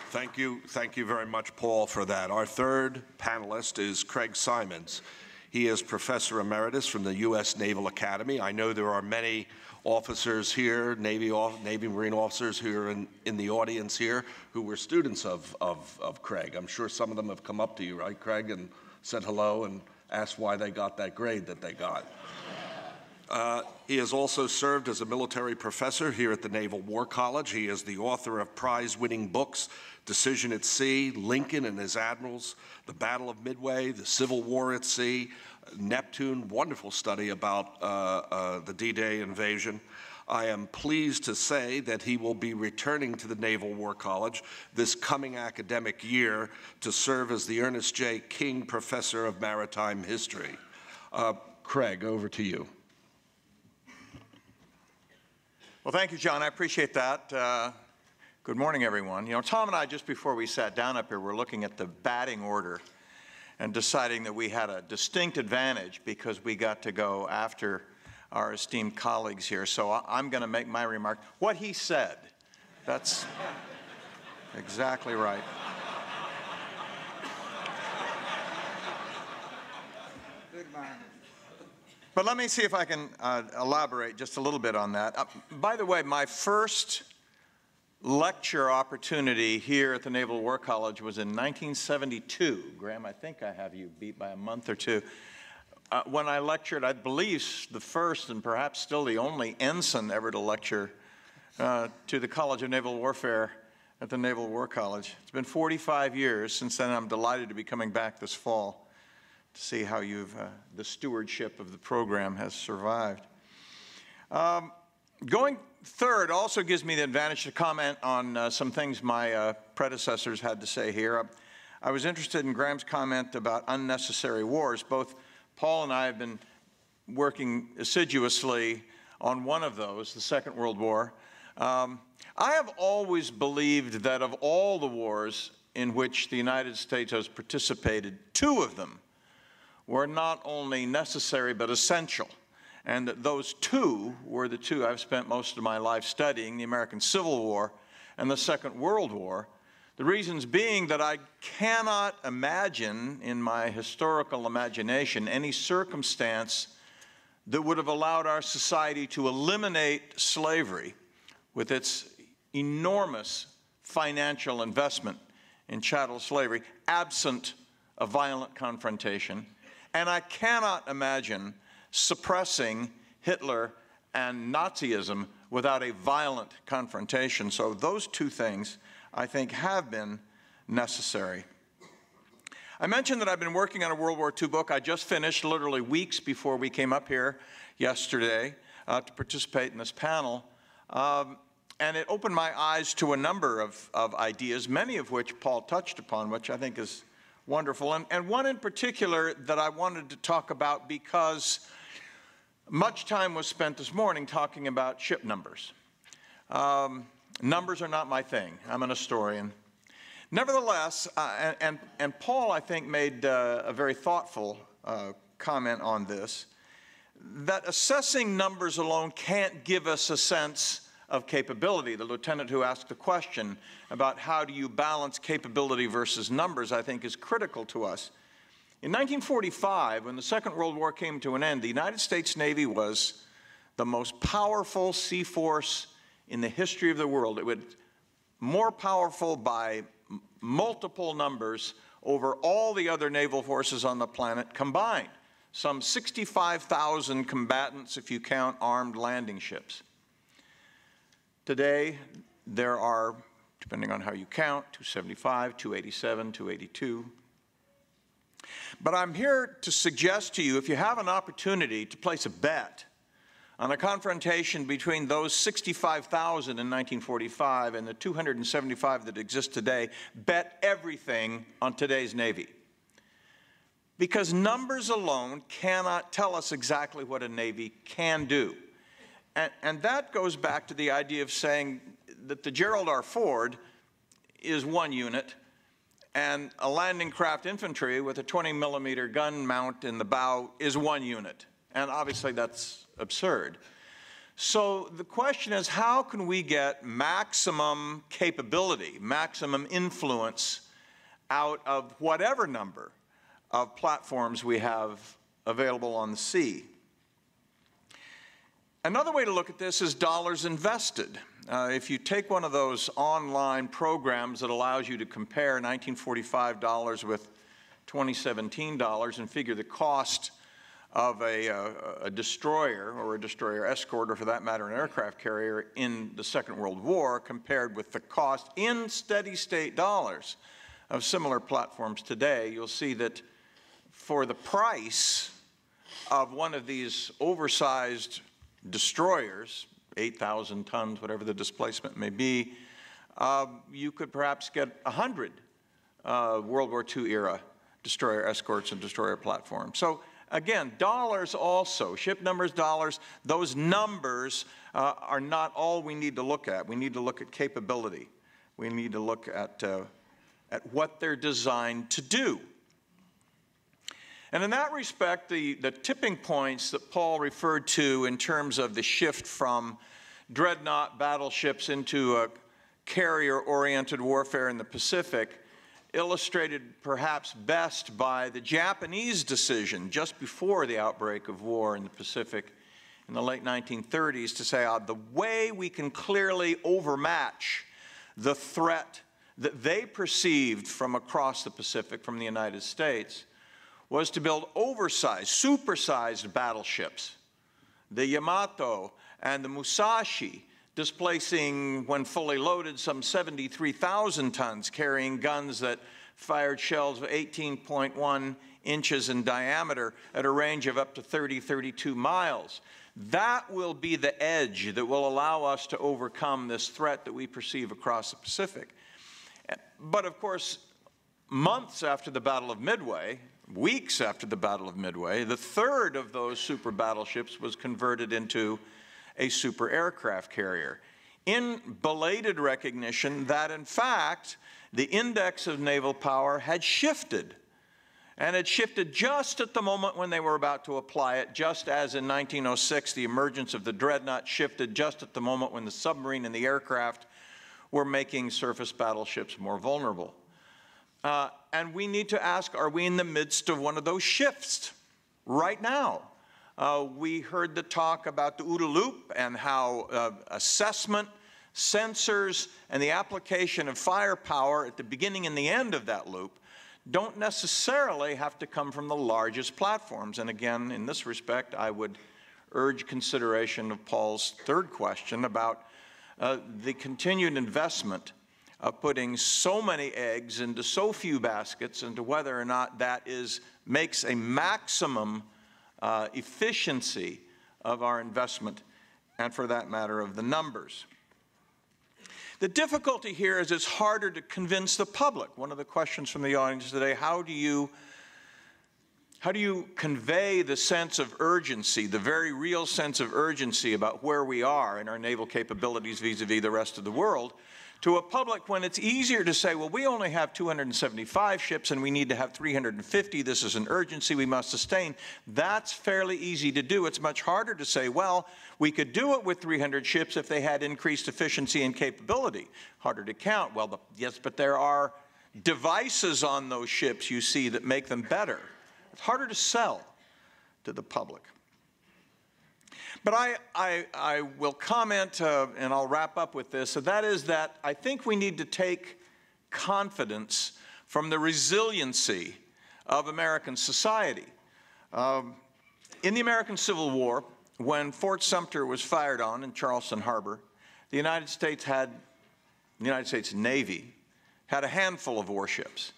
Thank you, thank you very much, Paul, for that. Our third panelist is Craig Symonds. He is Professor Emeritus from the U.S. Naval Academy. I know there are many officers here, Navy, Navy Marine officers who are in, in the audience here who were students of, of, of Craig. I'm sure some of them have come up to you, right, Craig, and said hello and asked why they got that grade that they got. Uh, he has also served as a military professor here at the Naval War College. He is the author of prize winning books Decision at Sea, Lincoln and His Admirals, The Battle of Midway, The Civil War at Sea, Neptune, wonderful study about uh, uh, the D Day invasion. I am pleased to say that he will be returning to the Naval War College this coming academic year to serve as the Ernest J. King Professor of Maritime History. Uh, Craig, over to you. Well, thank you, John. I appreciate that. Uh, Good morning, everyone. You know, Tom and I, just before we sat down up here, were looking at the batting order and deciding that we had a distinct advantage because we got to go after our esteemed colleagues here. So I'm going to make my remark. What he said, that's exactly right. Good man. But let me see if I can uh, elaborate just a little bit on that. Uh, by the way, my first lecture opportunity here at the Naval War College was in 1972. Graham, I think I have you beat by a month or two. Uh, when I lectured, I believe the first and perhaps still the only ensign ever to lecture uh, to the College of Naval Warfare at the Naval War College. It's been 45 years since then. I'm delighted to be coming back this fall to see how you've, uh, the stewardship of the program has survived. Um, going Third, also gives me the advantage to comment on uh, some things my uh, predecessors had to say here. I was interested in Graham's comment about unnecessary wars. Both Paul and I have been working assiduously on one of those, the Second World War. Um, I have always believed that of all the wars in which the United States has participated, two of them were not only necessary but essential. And that those two were the two I've spent most of my life studying the American Civil War and the Second World War. The reasons being that I cannot imagine in my historical imagination any circumstance that would have allowed our society to eliminate slavery with its enormous financial investment in chattel slavery, absent a violent confrontation. And I cannot imagine suppressing Hitler and Nazism without a violent confrontation. So those two things, I think, have been necessary. I mentioned that I've been working on a World War II book. I just finished literally weeks before we came up here yesterday uh, to participate in this panel. Um, and it opened my eyes to a number of, of ideas, many of which Paul touched upon, which I think is wonderful. And, and one in particular that I wanted to talk about because much time was spent this morning talking about ship numbers. Um, numbers are not my thing. I'm an historian. Nevertheless, uh, and, and, and, Paul, I think, made uh, a very thoughtful uh, comment on this that assessing numbers alone can't give us a sense of capability. The lieutenant who asked the question about how do you balance capability versus numbers, I think, is critical to us. In 1945, when the Second World War came to an end, the United States Navy was the most powerful sea force in the history of the world. It would more powerful by multiple numbers over all the other naval forces on the planet combined. Some 65,000 combatants if you count armed landing ships. Today, there are, depending on how you count, 275, 287, 282. But I'm here to suggest to you if you have an opportunity to place a bet on a confrontation between those 65,000 in 1945 and the 275 that exist today, bet everything on today's Navy. Because numbers alone cannot tell us exactly what a Navy can do. And, and that goes back to the idea of saying that the Gerald R. Ford is one unit, and a landing craft infantry with a 20 millimeter gun mount in the bow is one unit. And obviously, that's absurd. So the question is how can we get maximum capability, maximum influence out of whatever number of platforms we have available on the sea? Another way to look at this is dollars invested. Uh, if you take one of those online programs that allows you to compare 1945 dollars with 2017 dollars and figure the cost of a, uh, a, destroyer or a destroyer escort, or for that matter, an aircraft carrier in the Second World War compared with the cost in steady state dollars of similar platforms today, you'll see that for the price of one of these oversized destroyers, 8,000 tons, whatever the displacement may be, uh, you could perhaps get 100 uh, World War II era destroyer escorts and destroyer platforms. So Again, dollars also, ship numbers, dollars, those numbers uh, are not all we need to look at. We need to look at capability. We need to look at, uh, at what they're designed to do. And in that respect, the, the tipping points that Paul referred to in terms of the shift from dreadnought battleships into a carrier oriented warfare in the Pacific illustrated perhaps best by the Japanese decision just before the outbreak of war in the Pacific in the late 1930s to say uh, the way we can clearly overmatch the threat that they perceived from across the Pacific from the United States was to build oversized, supersized battleships. The Yamato and the Musashi displacing, when fully loaded, some 73,000 tons, carrying guns that fired shells of 18.1 inches in diameter at a range of up to 30, 32 miles. That will be the edge that will allow us to overcome this threat that we perceive across the Pacific. But of course, months after the Battle of Midway, weeks after the Battle of Midway, the third of those super battleships was converted into a super aircraft carrier, in belated recognition that, in fact, the index of naval power had shifted. And it shifted just at the moment when they were about to apply it, just as in 1906 the emergence of the dreadnought shifted just at the moment when the submarine and the aircraft were making surface battleships more vulnerable. Uh, and we need to ask are we in the midst of one of those shifts right now? Uh, we heard the talk about the OODA loop and how uh, assessment, sensors, and the application of firepower at the beginning and the end of that loop don't necessarily have to come from the largest platforms. And again, in this respect, I would urge consideration of Paul's third question about uh, the continued investment of putting so many eggs into so few baskets and to whether or not that is makes a maximum uh, efficiency of our investment, and for that matter, of the numbers. The difficulty here is it's harder to convince the public. One of the questions from the audience today how do you how do you convey the sense of urgency, the very real sense of urgency about where we are in our naval capabilities vis a vis the rest of the world to a public when it's easier to say, well, we only have 275 ships and we need to have 350. This is an urgency we must sustain. That's fairly easy to do. It's much harder to say, well, we could do it with 300 ships if they had increased efficiency and capability. Harder to count. Well, the, yes, but there are devices on those ships you see that make them better. It's harder to sell to the public. But I, I, I will comment, uh, and I'll wrap up with this, and that is that I think we need to take confidence from the resiliency of American society. Um, in the American Civil War, when Fort Sumter was fired on in Charleston Harbor, the United States had, the United States Navy had a handful of warships.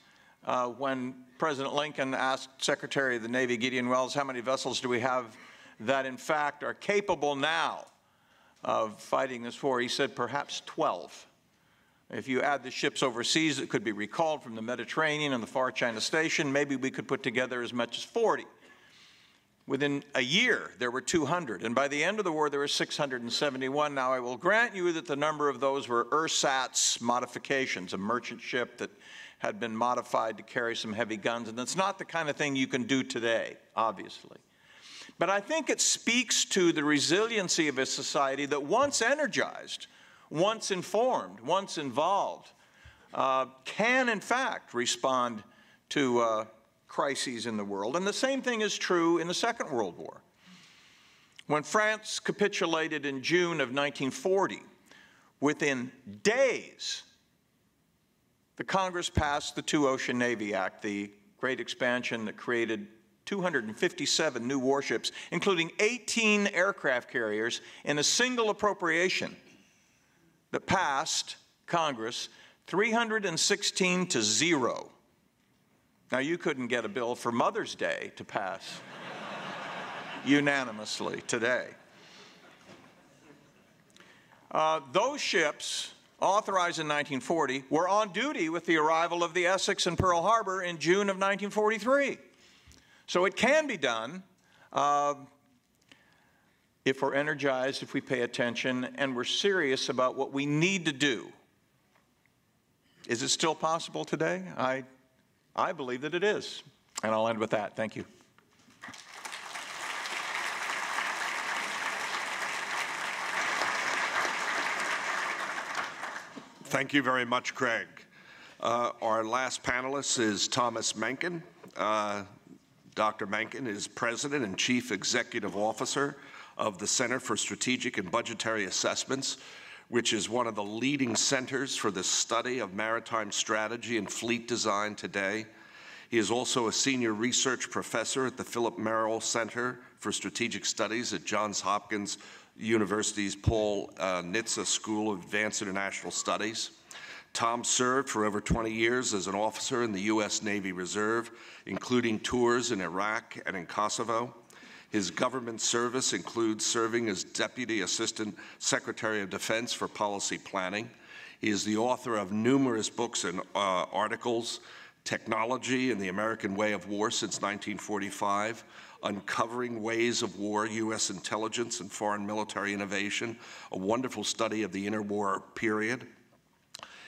Uh, when President Lincoln asked Secretary of the Navy Gideon Welles, how many vessels do we have that in fact are capable now of fighting this war, he said perhaps 12. If you add the ships overseas that could be recalled from the Mediterranean and the far China Station, maybe we could put together as much as 40. Within a year, there were 200, and by the end of the war, there were 671. Now, I will grant you that the number of those were ersatz modifications, a merchant ship that had been modified to carry some heavy guns, and that's not the kind of thing you can do today, obviously. But I think it speaks to the resiliency of a society that once energized, once informed, once involved, uh, can in fact respond to uh, crises in the world. And the same thing is true in the Second World War. When France capitulated in June of 1940, within days, the Congress passed the Two Ocean Navy Act, the great expansion that created 257 new warships, including 18 aircraft carriers, in a single appropriation that passed Congress 316 to zero. Now, you couldn't get a bill for Mother's Day to pass unanimously today. Uh, those ships, authorized in 1940, were on duty with the arrival of the Essex in Pearl Harbor in June of 1943. So it can be done uh, if we're energized, if we pay attention, and we're serious about what we need to do. Is it still possible today? I I believe that it is. And I'll end with that. Thank you. Thank you very much, Craig. Uh, our last panelist is Thomas Mahnken. Uh, Dr. Mahnken is President and Chief Executive Officer of the Center for Strategic and Budgetary Assessments, which is one of the leading centers for the study of maritime strategy and fleet design today. He is also a senior research professor at the Philip Merrill Center for Strategic Studies at Johns Hopkins University's Paul uh, Nitze School of Advanced International Studies. Tom served for over 20 years as an officer in the U.S. Navy Reserve, including tours in Iraq and in Kosovo. His government service includes serving as Deputy Assistant Secretary of Defense for Policy Planning. He is the author of numerous books and uh, articles, Technology and the American Way of War since 1945, Uncovering Ways of War, U.S. Intelligence and Foreign Military Innovation, a wonderful study of the interwar period.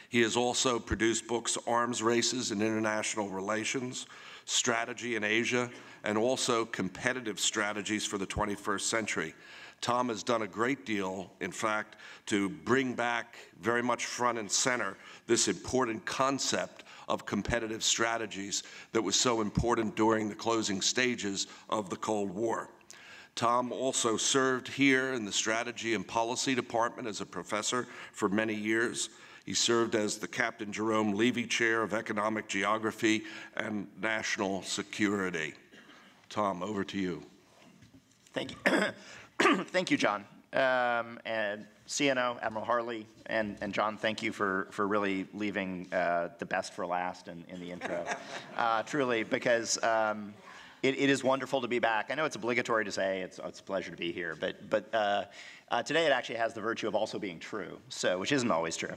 He has also produced books Arms Races and International Relations, Strategy in Asia, and also competitive strategies for the 21st century. Tom has done a great deal, in fact, to bring back very much front and center this important concept of competitive strategies that was so important during the closing stages of the Cold War. Tom also served here in the Strategy and Policy Department as a professor for many years. He served as the Captain Jerome Levy Chair of Economic Geography and National Security. Tom, over to you. Thank you. thank you, John. Um, and CNO, Admiral Harley, and, and John, thank you for, for really leaving uh, the best for last in, in the intro. uh, truly, because um, it, it is wonderful to be back. I know it's obligatory to say it's, it's a pleasure to be here, but, but uh, uh, today it actually has the virtue of also being true, so which isn't always true.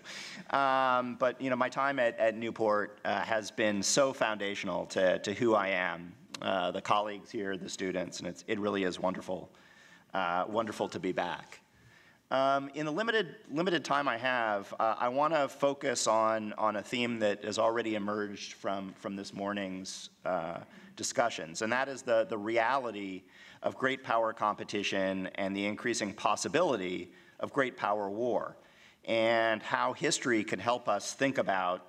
Um, but you know, my time at, at Newport uh, has been so foundational to, to who I am, uh, the colleagues here, the students, and it's, it really is wonderful, uh, wonderful to be back. Um, in the limited, limited time I have, uh, I want to focus on, on a theme that has already emerged from, from this morning's uh, discussions, and that is the, the reality of great power competition and the increasing possibility of great power war, and how history can help us think about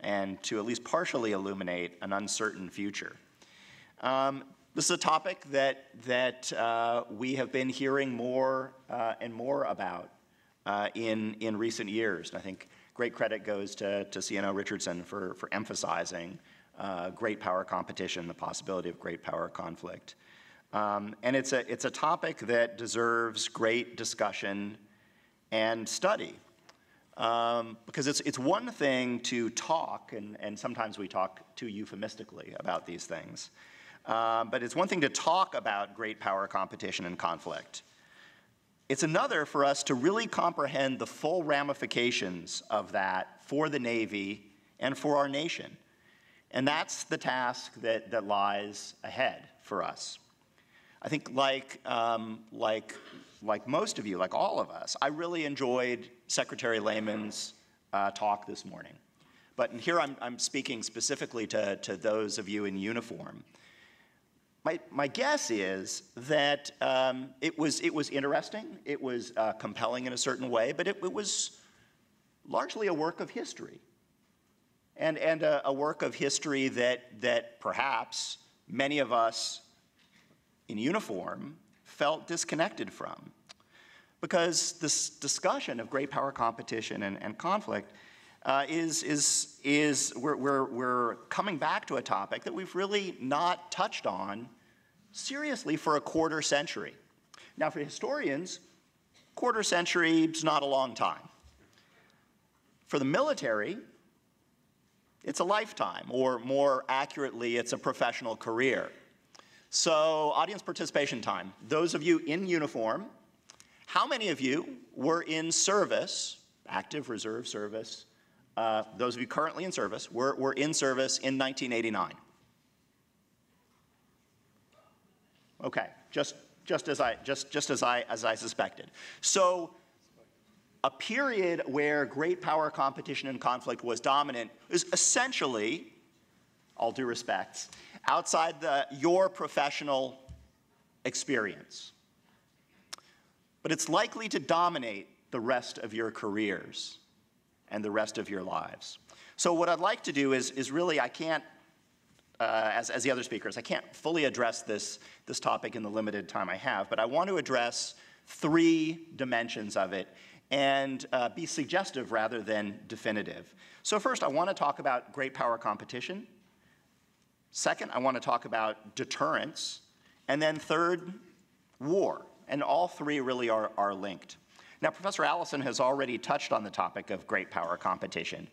and to at least partially illuminate an uncertain future. Um, this is a topic that, that uh, we have been hearing more uh, and more about uh, in, in recent years. And I think great credit goes to, to CNO Richardson for, for emphasizing uh, great power competition, the possibility of great power conflict. Um, and it's a, it's a topic that deserves great discussion and study. Um, because it's, it's one thing to talk, and, and sometimes we talk too euphemistically about these things, um, but it's one thing to talk about great power competition and conflict. It's another for us to really comprehend the full ramifications of that for the Navy and for our nation. And that's the task that, that lies ahead for us. I think, like, um, like, like most of you, like all of us, I really enjoyed Secretary Lehman's uh, talk this morning. But here I'm, I'm speaking specifically to, to those of you in uniform. My, my guess is that um, it, was, it was interesting, it was uh, compelling in a certain way, but it, it was largely a work of history. And, and a, a work of history that, that perhaps many of us in uniform felt disconnected from. Because this discussion of great power competition and, and conflict uh, is, is, is we're, we're, we're coming back to a topic that we've really not touched on seriously for a quarter century. Now, for historians, quarter century is not a long time. For the military, it's a lifetime, or more accurately, it's a professional career. So, audience participation time. Those of you in uniform, how many of you were in service, active reserve service, uh, those of you currently in service were, were in service in 1989. Okay, just, just, as, I, just, just as, I, as I suspected. So, a period where great power competition and conflict was dominant is essentially, all due respects, outside the, your professional experience. But it's likely to dominate the rest of your careers and the rest of your lives. So, what I'd like to do is, is really, I can't, uh, as, as the other speakers, I can't fully address this, this topic in the limited time I have, but I want to address three dimensions of it and uh, be suggestive rather than definitive. So, first, I want to talk about great power competition. Second, I want to talk about deterrence. And then, third, war. And all three really are, are linked. Now, Professor Allison has already touched on the topic of great power competition.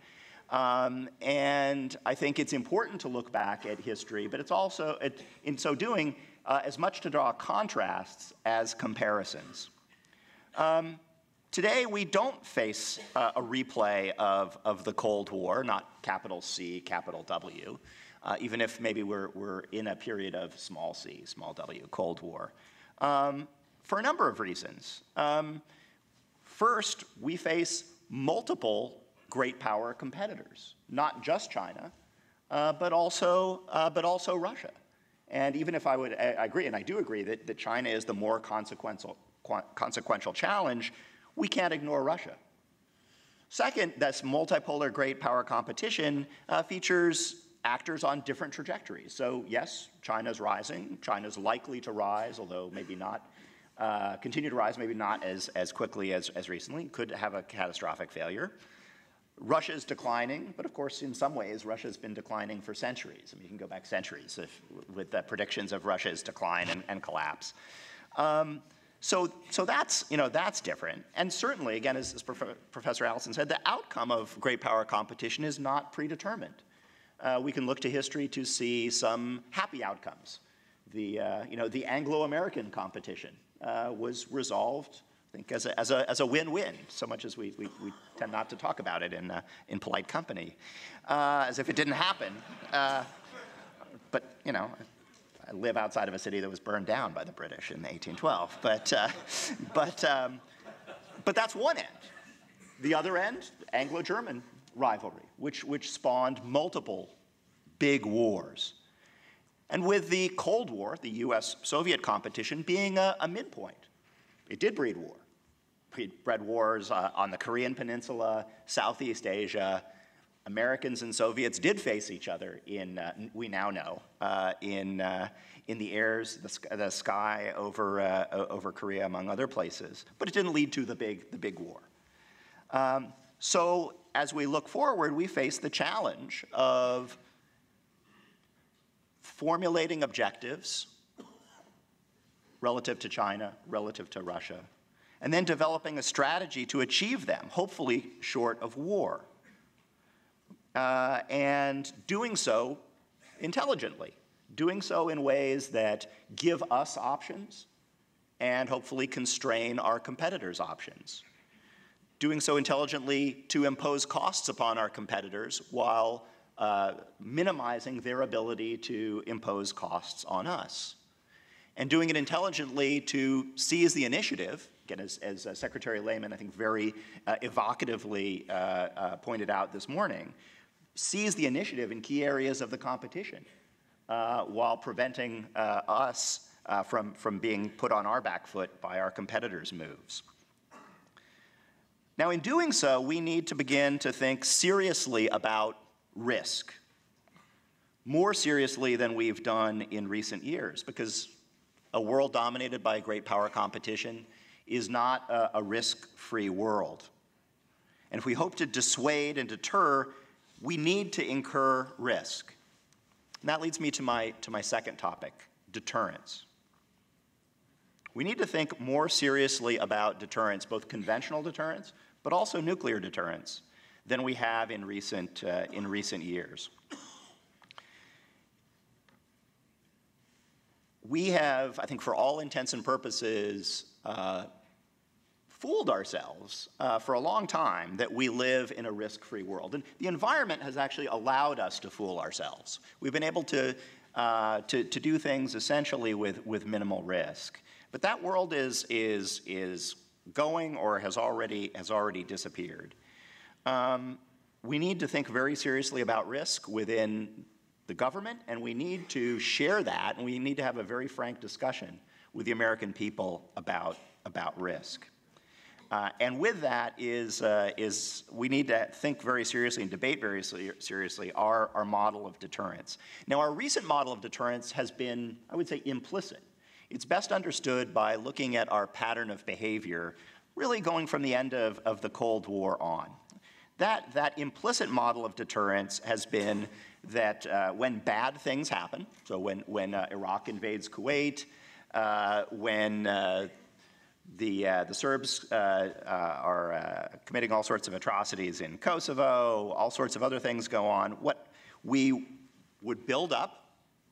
Um, and I think it's important to look back at history, but it's also, it, in so doing, uh, as much to draw contrasts as comparisons. Um, today, we don't face uh, a replay of, of the Cold War, not capital C, capital W, uh, even if maybe we're, we're in a period of small c, small w, Cold War, um, for a number of reasons. Um, First, we face multiple great power competitors, not just China, uh, but, also, uh, but also Russia. And even if I would I agree, and I do agree, that, that China is the more consequential, consequential challenge, we can't ignore Russia. Second, this multipolar great power competition uh, features actors on different trajectories. So, yes, China's rising. China's likely to rise, although maybe not uh, continue to rise, maybe not as, as quickly as, as recently, could have a catastrophic failure. Russia is declining, but of course, in some ways, Russia has been declining for centuries. I mean, you can go back centuries if, with the predictions of Russia's decline and, and collapse. Um, so, so that's, you know, that's different. And certainly, again, as, as Prof Professor Allison said, the outcome of great power competition is not predetermined. Uh, we can look to history to see some happy outcomes. The, uh, you know, the Anglo-American competition uh, was resolved, I think, as a, as a, as a win-win, so much as we, we, we tend not to talk about it in, uh, in polite company, uh, as if it didn't happen. Uh, but, you know, live outside of a city that was burned down by the British in 1812. But, uh, but, um, but that's one end. The other end, Anglo-German rivalry, which, which spawned multiple big wars. And with the Cold War, the US Soviet competition being a, a, midpoint, it did breed war. It bred wars uh, on the Korean Peninsula, Southeast Asia, Americans and Soviets did face each other in, uh, we now know, uh, in, uh, in the airs, the, the sky over, uh, over Korea, among other places. But it didn't lead to the big, the big war. Um, so as we look forward, we face the challenge of formulating objectives relative to China, relative to Russia, and then developing a strategy to achieve them, hopefully short of war. Uh, and doing so intelligently, doing so in ways that give us options and hopefully constrain our competitors' options. Doing so intelligently to impose costs upon our competitors while uh, minimizing their ability to impose costs on us. And doing it intelligently to seize the initiative, again, as, as uh, Secretary Lehman, I think, very uh, evocatively uh, uh, pointed out this morning, seize the initiative in key areas of the competition uh, while preventing uh, us uh, from, from being put on our back foot by our competitors' moves. Now, in doing so, we need to begin to think seriously about risk, more seriously than we've done in recent years, because a world dominated by great power competition is not a, a risk free world. And if we hope to dissuade and deter, we need to incur risk. And that leads me to my, to my second topic deterrence. We need to think more seriously about deterrence, both conventional deterrence, but also nuclear deterrence, than we have in recent, uh, in recent years. We have, I think, for all intents and purposes, uh, fooled ourselves uh, for a long time that we live in a risk free world. And the environment has actually allowed us to fool ourselves. We've been able to, uh, to, to, do things essentially with, with minimal risk. But that world is, is, is going or has already, has already disappeared. Um, we need to think very seriously about risk within the government, and we need to share that, and we need to have a very frank discussion with the American people about, about risk. Uh, and with that is, uh, is we need to think very seriously and debate very seriously our, our model of deterrence. Now, our recent model of deterrence has been, I would say, implicit. It's best understood by looking at our pattern of behavior, really going from the end of, of the Cold War on. That, that implicit model of deterrence has been that uh, when bad things happen, so when, when uh, Iraq invades Kuwait, uh, when uh, the, uh, the Serbs uh, are committing all sorts of atrocities in Kosovo, all sorts of other things go on, what we would build up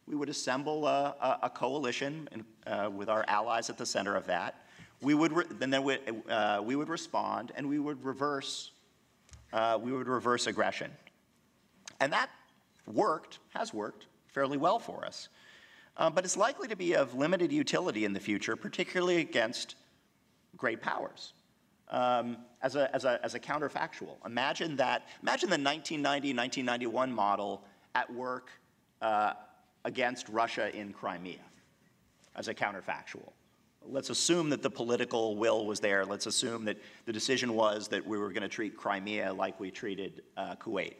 we would assemble a, a coalition and, with our allies at the center of that. We would, then we, uh, we would respond and we would reverse, uh, we would reverse aggression. And that worked, has worked fairly well for us. But it's likely to be of limited utility in the future, particularly against great powers. Um, as, a, as, a, as a counterfactual, imagine that, imagine the 1990 1991 model at work uh, against Russia in Crimea as a counterfactual. Let's assume that the political will was there. Let's assume that the decision was that we were going to treat Crimea like we treated uh, Kuwait.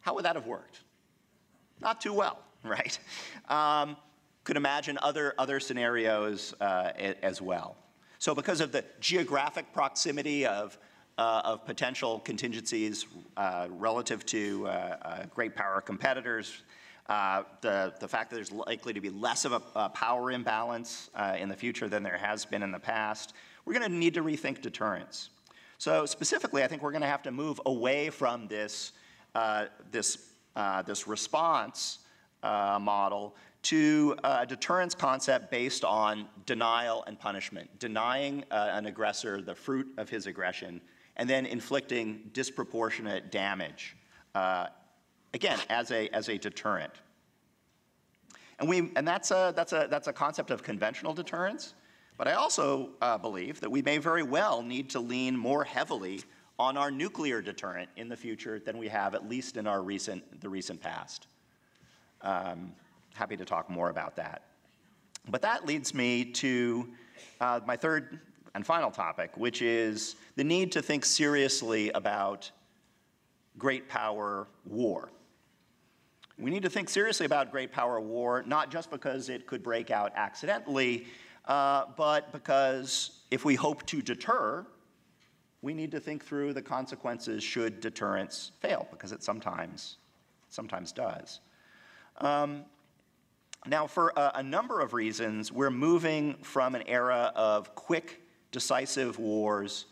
How would that have worked? Not too well, right? Um, could imagine other, other scenarios uh, as well. So, because of the geographic proximity of, uh, of potential contingencies uh, relative to uh, uh, great power competitors, uh, the, the fact that there's likely to be less of a, a power imbalance in the future than there has been in the past, we're going to need to rethink deterrence. So, specifically, I think we're going to have to move away from this this, this response model to a deterrence concept based on denial and punishment, denying uh, an aggressor the fruit of his aggression, and then inflicting disproportionate damage, uh, again, as a, as a deterrent. And, we, and that's, a, that's, a, that's a concept of conventional deterrence, but I also uh, believe that we may very well need to lean more heavily on our nuclear deterrent in the future than we have, at least in our recent, the recent past. Um, happy to talk more about that. But that leads me to uh, my third and final topic, which is the need to think seriously about great power war. We need to think seriously about great power war, not just because it could break out accidentally, uh, but because if we hope to deter, we need to think through the consequences should deterrence fail, because it sometimes, sometimes does. Um, now, for a, a, number of reasons, we're moving from an era of quick, decisive wars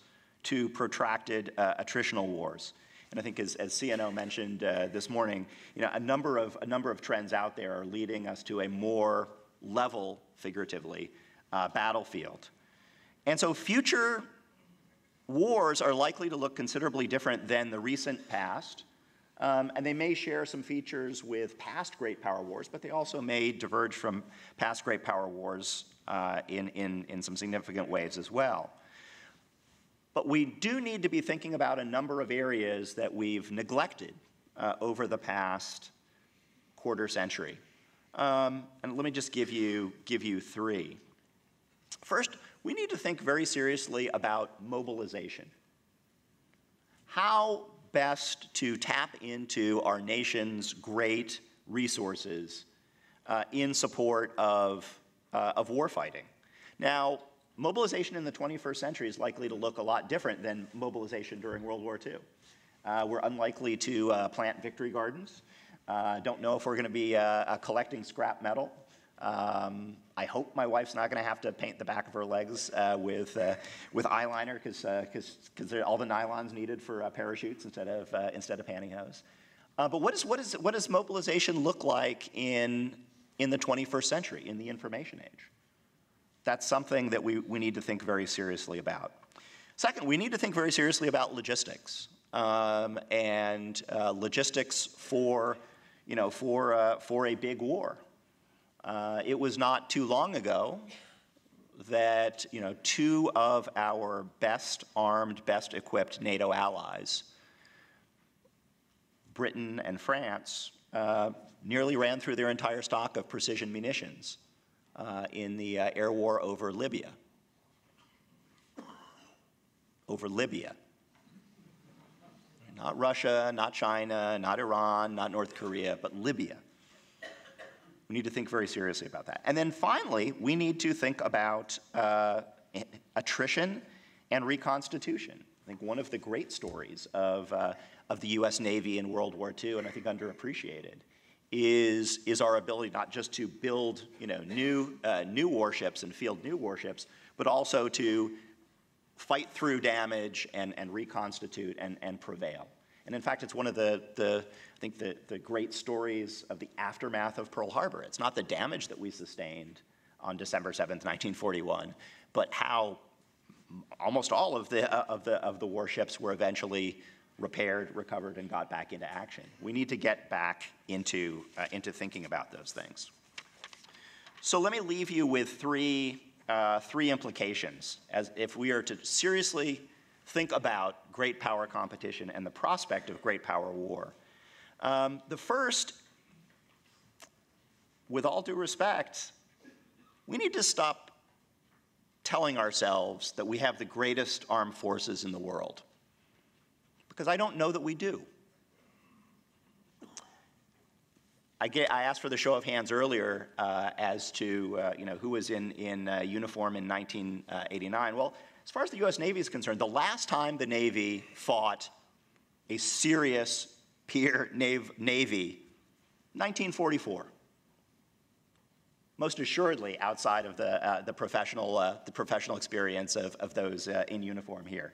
to protracted uh, attritional wars. And I think as, as CNO mentioned uh, this morning, you know, a number, of, a number of trends out there are leading us to a more level, figuratively, uh, battlefield. And so future wars are likely to look considerably different than the recent past. Um, and they may share some features with past great power wars, but they also may diverge from past great power wars uh, in, in, in some significant ways as well. But we do need to be thinking about a number of areas that we've neglected uh, over the past quarter century. Um, and let me just give you, give you three. First, we need to think very seriously about mobilization. How best to tap into our nation's great resources uh, in support of, uh, of warfighting. Now, mobilization in the 21st century is likely to look a lot different than mobilization during World War II. Uh, we're unlikely to uh, plant victory gardens. Uh, don't know if we're going to be uh, collecting scrap metal. Um, I hope my wife's not going to have to paint the back of her legs uh, with, uh, with eyeliner because uh, all the nylon's needed for uh, parachutes instead of, uh, instead of pantyhose. But what, is, what, is, what does mobilization look like in, in the 21st century, in the information age? That's something that we, we need to think very seriously about. Second, we need to think very seriously about logistics um, and logistics for, you know, for, for a big war. Uh, it was not too long ago that you know, two of our best armed, best equipped NATO allies, Britain and France, uh, nearly ran through their entire stock of precision munitions uh, in the uh, air war over Libya. Over Libya. Not Russia, not China, not Iran, not North Korea, but Libya. We need to think very seriously about that. And then finally, we need to think about uh, attrition and reconstitution. I think one of the great stories of, uh, of the US Navy in World War II, and I think underappreciated, is, is our ability not just to build you know, new, uh, new warships and field new warships, but also to fight through damage and, and reconstitute and, and prevail. And in fact, it's one of the, the I think, the, the great stories of the aftermath of Pearl Harbor. It's not the damage that we sustained on December 7th, 1941, but how almost all of the, uh, of the, of the warships were eventually repaired, recovered, and got back into action. We need to get back into, uh, into thinking about those things. So let me leave you with three, uh, three implications as if we are to seriously think about great power competition and the prospect of great power war. Um, the first, with all due respect, we need to stop telling ourselves that we have the greatest armed forces in the world, because I don't know that we do. I, get, I, asked for the show of hands earlier uh, as to uh, you know, who was in, in uh, uniform in 1989. Well, as far as the US Navy is concerned, the last time the Navy fought a serious peer Navy, 1944. Most assuredly outside of the, uh, the, professional, uh, the professional experience of, of those uh, in uniform here.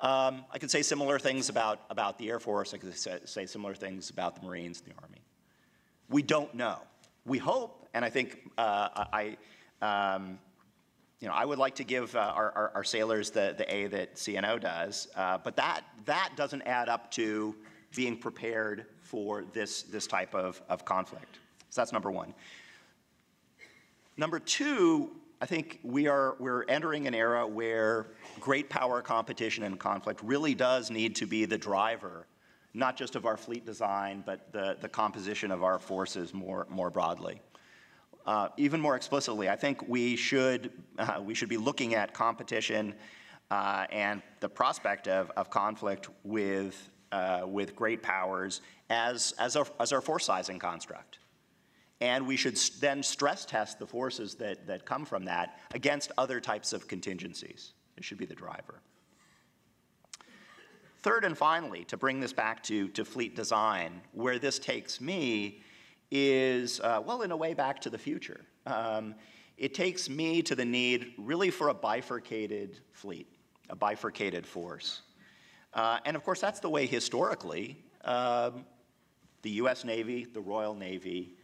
Um, I could say similar things about, about the Air Force. I could say, say similar things about the Marines and the Army. We don't know. We hope, and I think uh, I, um, you know, I would like to give uh, our, our, our, sailors the, the A that CNO does, uh, but that, that doesn't add up to being prepared for this, this type of, of conflict. So that's number one. Number two, I think we are, we're entering an era where great power competition and conflict really does need to be the driver, not just of our fleet design, but the, the composition of our forces more, more broadly. Uh, even more explicitly, I think we should, uh, we should be looking at competition uh, and the prospect of, of conflict with uh, with great powers as, as, our, as our force sizing construct. And we should then stress test the forces that, that come from that against other types of contingencies. It should be the driver. Third and finally, to bring this back to, to fleet design, where this takes me is, uh, well, in a way, back to the future. Um, it takes me to the need really for a bifurcated fleet, a bifurcated force. Uh, and of course, that's the way historically um, the US Navy, the Royal Navy,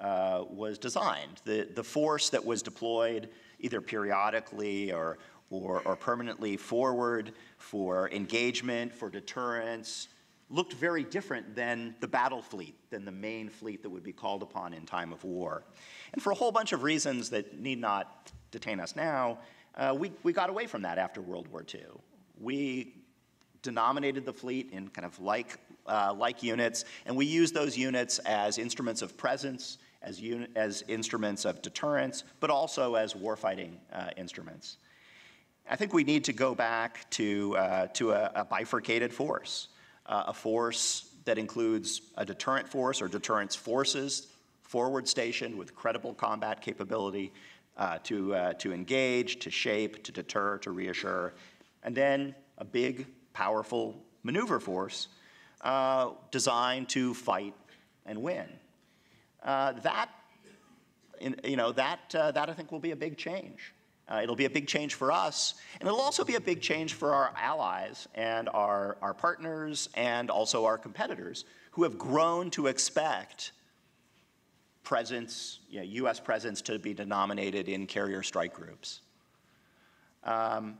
uh, was designed. The, the force that was deployed either periodically or, or, or permanently forward for engagement, for deterrence, looked very different than the battle fleet, than the main fleet that would be called upon in time of war. And for a whole bunch of reasons that need not detain us now, uh, we, we got away from that after World War II. We denominated the fleet in kind of like, uh, like units, and we used those units as instruments of presence, as, as instruments of deterrence, but also as warfighting uh, instruments. I think we need to go back to, uh, to a, a bifurcated force, uh, a force that includes a deterrent force or deterrence forces, forward stationed with credible combat capability uh, to, uh, to engage, to shape, to deter, to reassure, and then a big, powerful maneuver force uh, designed to fight and win. Uh, that, in, you know, that, uh, that I think will be a big change. Uh, it'll be a big change for us, and it'll also be a big change for our allies and our, our partners and also our competitors who have grown to expect presence, you know, U.S. presence to be denominated in carrier strike groups. Um,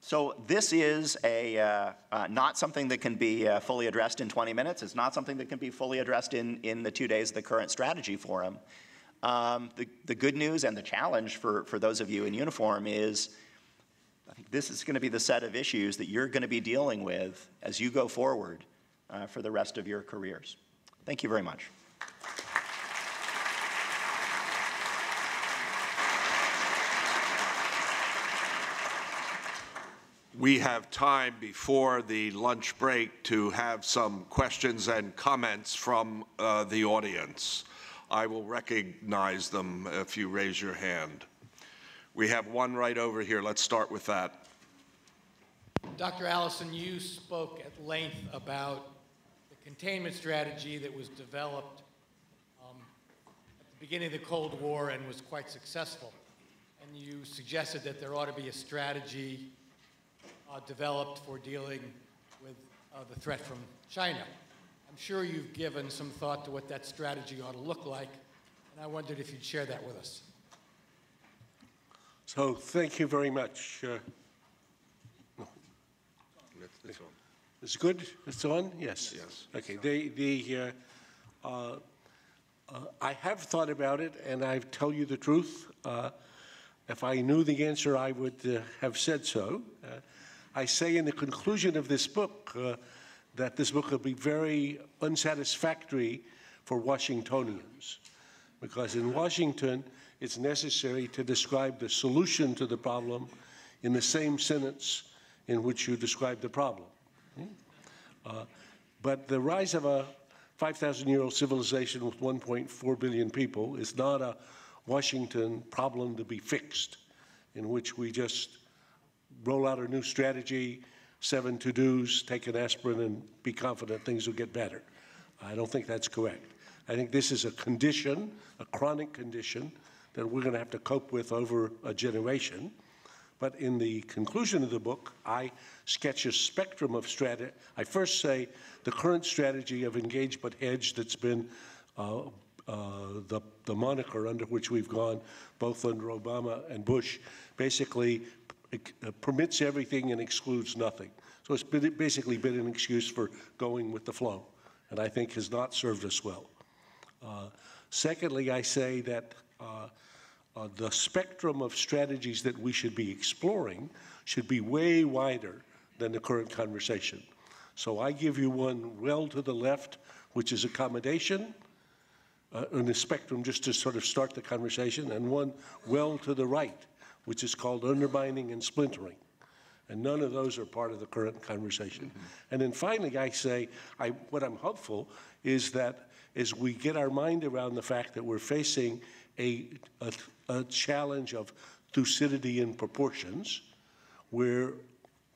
so this is a, uh, uh, not something that can be uh, fully addressed in 20 minutes. It's not something that can be fully addressed in, in the two days of the current strategy forum. Um, the, the good news and the challenge for, for those of you in uniform is I think this is going to be the set of issues that you're going to be dealing with as you go forward uh, for the rest of your careers. Thank you very much. We have time before the lunch break to have some questions and comments from uh, the audience. I will recognize them if you raise your hand. We have one right over here. Let's start with that. Dr. Allison, you spoke at length about the containment strategy that was developed um, at the beginning of the Cold War and was quite successful. And you suggested that there ought to be a strategy uh, developed for dealing with uh, the threat from China. I'm sure you've given some thought to what that strategy ought to look like, and I wondered if you'd share that with us. So thank you very much. Uh, It's good? It's on? Yes. Yes. Okay. The, the, uh, uh, uh, I have thought about it, and I tell you the truth. Uh, if I knew the answer, I would uh, have said so. Uh, I say in the conclusion of this book uh, that this book will be very unsatisfactory for Washingtonians, because in Washington, it's necessary to describe the solution to the problem in the same sentence in which you describe the problem. Uh, but the rise of a 5,000 year old civilization with 1.4 billion people is not a Washington problem to be fixed, in which we just roll out a new strategy, seven to dos, take an aspirin, and be confident things will get better. I don't think that's correct. I think this is a condition, a chronic condition, that we're going to have to cope with over a generation. But in the conclusion of the book, I sketch a spectrum of strategy. I first say the current strategy of engage but hedge that's been uh, uh, the, the moniker under which we've gone, both under Obama and Bush, basically permits everything and excludes nothing. So it's basically been an excuse for going with the flow, and I think has not served us well. Uh, secondly, I say that uh, uh, the spectrum of strategies that we should be exploring should be way wider than the current conversation. So I give you one well to the left, which is accommodation, uh, in the spectrum just to sort of start the conversation, and one well to the right, which is called undermining and splintering. And none of those are part of the current conversation. Mm-hmm. And then finally, I say, I, what I'm hopeful is that as we get our mind around the fact that we're facing a, a, a challenge of Thucydidean proportions, where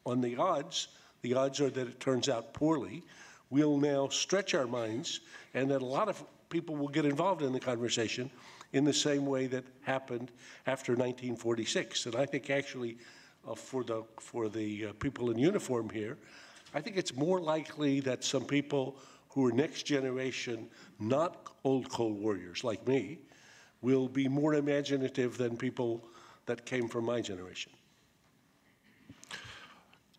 on the odds, the odds are that it turns out poorly, we'll now stretch our minds and that a lot of people will get involved in the conversation in the same way that happened after 1946. And I think actually uh, for the, for the uh, people in uniform here, I think it's more likely that some people who are next generation, not old Cold Warriors like me, will be more imaginative than people that came from my generation.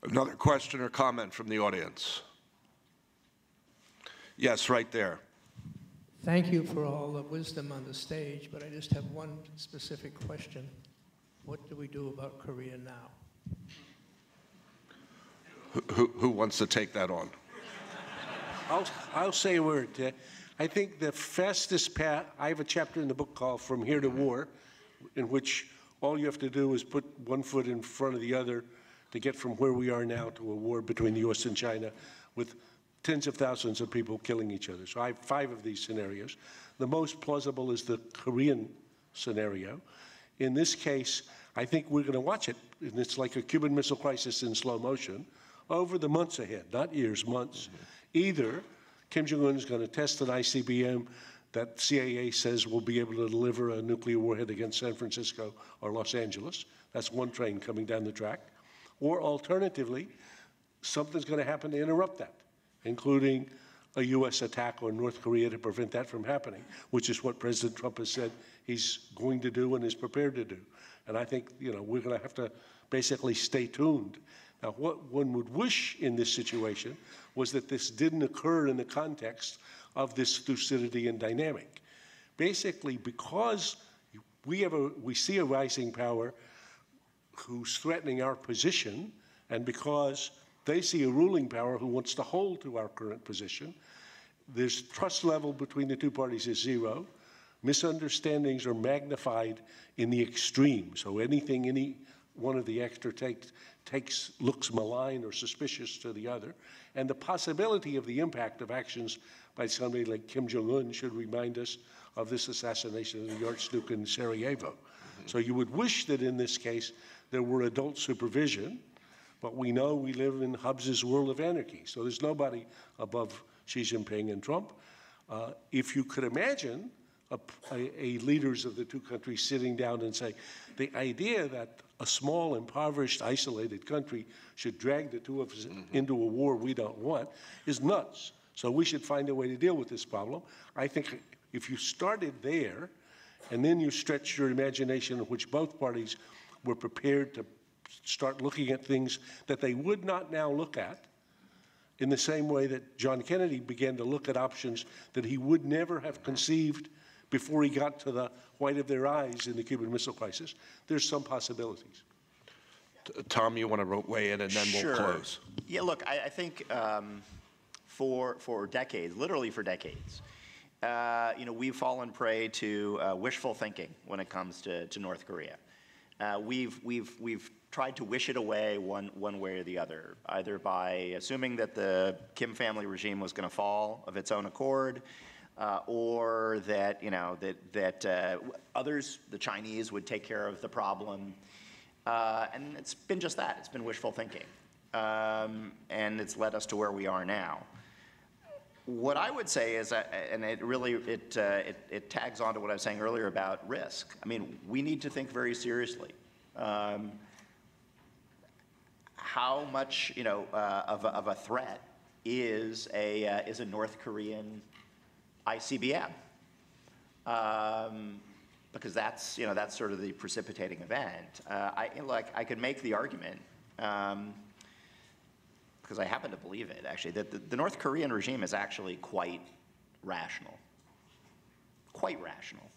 Another question or comment from the audience? Yes, right there. Thank you for all the wisdom on the stage, but I just have one specific question. What do we do about Korea now? Who- Who, who wants to take that on? I'll, I'll say a word. Uh, I think the fastest path, I have a chapter in the book called From Here to War, in which all you have to do is put one foot in front of the other to get from where we are now to a war between the US and China with tens of thousands of people killing each other. So I have five of these scenarios. The most plausible is the Korean scenario. In this case, I think we're going to watch it, and it's like a Cuban Missile Crisis in slow motion, over the months ahead, not years, months. Mm-hmm. Either Kim Jong un is going to test an ICBM that CIA says will be able to deliver a nuclear warhead against San Francisco or Los Angeles. That's one train coming down the track. Or alternatively, something's going to happen to interrupt that, including a U.S. attack on North Korea to prevent that from happening, which is what President Trump has said he's going to do and is prepared to do. And I think, you know, we're going to have to basically stay tuned. Now, what one would wish in this situation was that this didn't occur in the context of this Thucydidean dynamic. Basically, because we, have a, we see a rising power who's threatening our position, and because they see a ruling power who wants to hold to our current position, there's trust level between the two parties is zero. Misunderstandings are magnified in the extreme. So anything any one of the extra takes, takes looks malign or suspicious to the other. And the possibility of the impact of actions by somebody like Kim Jong un should remind us of this assassination of the Archduke in Sarajevo. So you would wish that in this case there were adult supervision, but we know we live in Hobbes's world of anarchy. So there's nobody above Xi Jinping and Trump. Uh, if you could imagine a, a, a leaders of the two countries sitting down and saying, the idea that a small, impoverished, isolated country should drag the two of us into a war we don't want is nuts. So we should find a way to deal with this problem. I think if you started there, and then you stretch your imagination in which both parties were prepared to start looking at things that they would not now look at, in the same way that John Kennedy began to look at options that he would never have conceived before he got to the white of their eyes in the Cuban Missile Crisis, there's some possibilities. Tom, you want to weigh in and then we'll Sure. close. Yeah, look, I, I think um, for for decades, literally for decades, uh, you know, we've fallen prey to uh, wishful thinking when it comes to, to North Korea. Uh, we've we've we've tried to wish it away one one way or the other, either by assuming that the Kim family regime was going to fall of its own accord. Uh, or that you know that that uh, others, the Chinese, would take care of the problem, uh, and it's been just that. It's been wishful thinking, um, and it's led us to where we are now. What I would say is, uh, and it really it, uh, it it tags on to what I was saying earlier about risk. I mean, we need to think very seriously. Um, how much you know uh, of, a, of a threat is a uh, is a North Korean ICBM? Um, because that's you know that's sort of the precipitating event. Uh, I like I could make the argument. Um, because I happen to believe it, actually, that the, the North Korean regime is actually quite rational. Quite rational.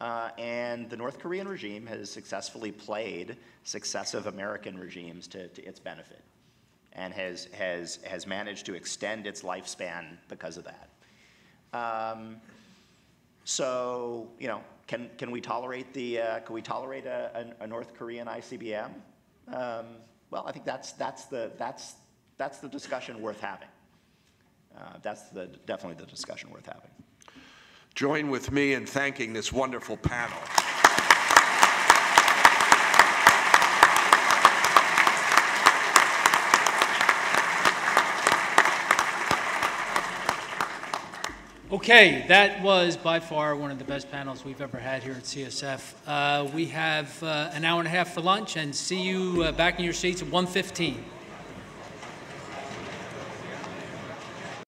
Uh, and the North Korean regime has successfully played successive American regimes to, to its benefit and has, has, has managed to extend its lifespan because of that. Um, so, you know, can, can we tolerate the, uh, can we tolerate a, a, a North Korean ICBM? Um, well, I think that's, that's, the, that's, that's the discussion worth having. Uh, That's the, definitely the discussion worth having. Join with me in thanking this wonderful panel. Okay, that was by far one of the best panels we've ever had here at CSF. Uh, We have uh, an hour and a half for lunch, and see you uh, back in your seats at 1:15.